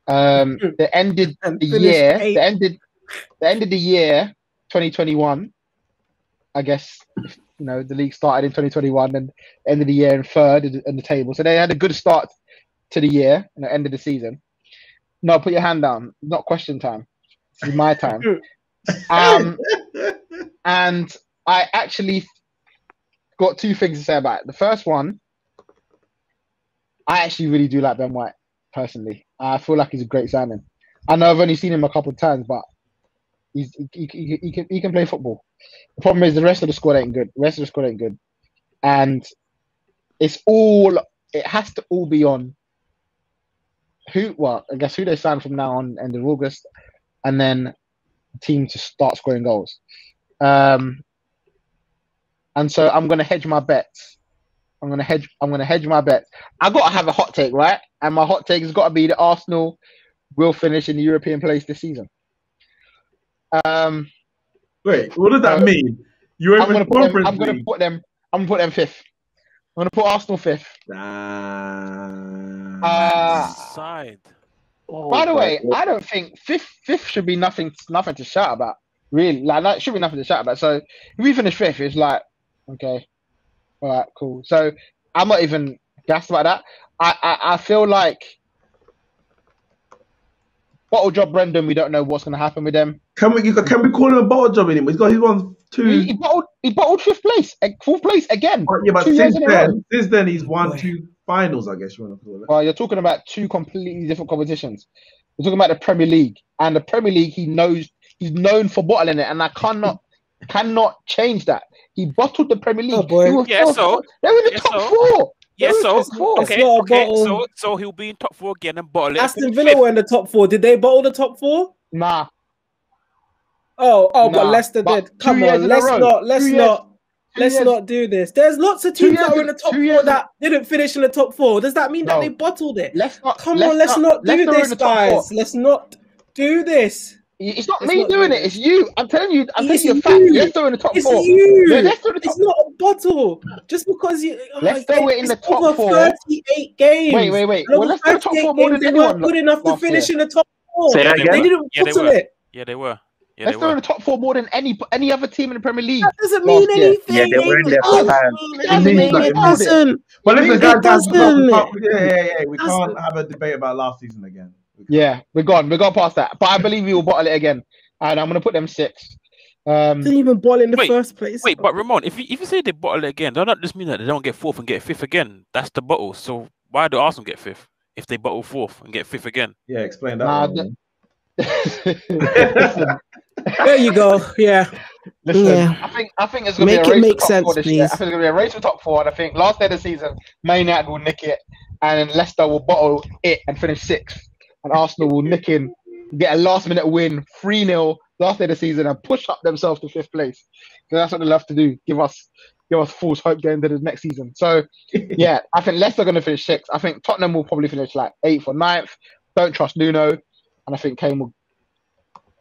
Um, they ended And the year. eighth. They ended. They ended the year 2021. I guess you know the league started in 2021 and ended the year in third in, the table. So they had a good start to the year and the end of the season. No, put your hand down. Not question time. This is my time. [laughs] Um, and I actually got two things to say about it. The first one, I actually really do like Ben White personally. I feel like he's a great signing. I know I've only seen him a couple of times, but he's he, he, he can he can play football. The problem is the rest of the squad ain't good. The rest of the squad ain't good, and it's all it has to all be on who. Well, I guess who they sign from now on end of August, and then the team to start scoring goals. Um, and so I'm gonna hedge my bets. I'm gonna hedge. I'm gonna hedge my bets. I gotta have a hot take, right? And my hot take has got to be that Arsenal will finish in the European place this season. Um, Wait, what does that Uh, mean? You I'm gonna put them. I'm gonna put them. I'm gonna put them fifth. I'm gonna put Arsenal fifth. Ah. Uh, Side. Oh, by the way, God. I don't think fifth. Fifth should be nothing. Nothing to shout about. Really, like that should be nothing to shout about. So if we finish fifth, it's like okay, all right, cool. So I'm not even gassed about that. I I, I feel like bottle job Brendan. We don't know what's gonna happen with them. Can we can we call him a bottle job anymore? He's got he's won two. He, he bottled. He bottled fifth place. eh, Fourth place again. Oh, yeah, but two since in a row. then, since then he's won Boy. two finals. I guess you want to call it. Well, you're talking about two completely different competitions. We're talking about the Premier League, and the Premier League, he knows he's known for bottling it, and I cannot cannot change that. He bottled the Premier League. Oh, boy. They were Yeah, so- they were in the yeah, top so- four. They Yeah, were so the top four. Okay, okay, so so he'll be in top four again and bottle it. Aston Villa were in the top four. Did they bottle the top four? Nah, Oh, oh, but Nah, Leicester but did. Come on, let's not, let's Two not, two let's years- not do this. There's lots of teams that years are in the top four years that didn't finish in the top four. Does that mean that they bottled it? let's not. Come let's on, let's not do Leicester are in this, the top four. guys. Let's not do this. It's not Let's me not doing do it. It's you. I'm telling you. I'm It's telling you a fact. you. Leicester in the top It's four. you. Yeah, Leicester in the top. It's not a bottle. Just because you. oh, Leicester it's were in the top over four. 38 games. Wait, wait, wait. And Well, over Leicester in the top four more than they weren't anyone good enough to finish year. in the top four. Say that They again. They didn't Yeah, they bottle were. it. Yeah, they were. Yeah, they Leicester in were. the top four more than any any other team in the Premier League. That doesn't last mean year. anything. Yeah, they were in there for time. It anything. means It it means it. doesn't. But listen, It guys, guys, we can't, we doesn't. yeah, yeah, yeah, we can't have a debate about last season again. We can't. Yeah, we're gone. We're gone past that. But I believe we will bottle it again. And I'm going to put them six. Um, Didn't even bottle in the Wait, first place. Wait, but Ramon, if you if you say they bottle it again, does that just mean that they don't get fourth and get fifth again? That's the bottle. So why do Arsenal get fifth if they bottle fourth and get fifth again? Yeah, explain that. Nah, one. listen, [laughs] there you go. Yeah. listen, Yeah. I think I think it's going to Make be a it race make for top four sense, this year. I think it's going to be a race for top four. And I think last day of the season, Man United will nick it, and Leicester will bottle it and finish sixth, and Arsenal will nick in, get a last minute win, three 0 last day of the season, and push up themselves to fifth place. That's what they love to do. Give us give us false hope going into the next season. So [laughs] yeah, I think Leicester are going to finish sixth. I think Tottenham will probably finish like eighth or ninth. Don't trust Nuno, and I think Kane will.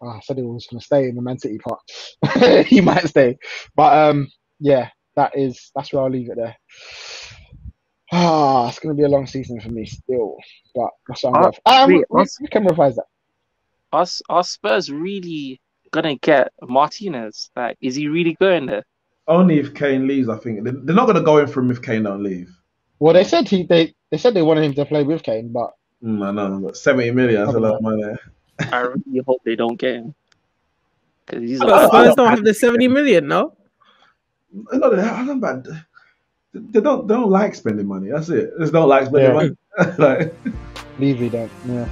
Oh, I said he was going to stay in the Man City part. [laughs] he might stay, but um, yeah, that is that's where I'll leave it there. Ah, it's going to be a long season for me still, but that's what I'm Uh, going. Um, wait, we, us- we can revise that. Are, are Spurs really gonna get Martinez? Like, is he really going there? Only if Kane leaves, I think. They- They're not going to go in for him if Kane don't leave. Well, they said he they they said they wanted him to play with Kane, but Mm, I know, but 70 million, that's a lot of money. I really hope they don't get him. 'Cause he's But like, Spurs don't have the 70 million, no? No, they, I don't, know, they don't they don't like spending money. That's it. They just don't like spending Yeah. money. [laughs] like, Levy don't. Yeah.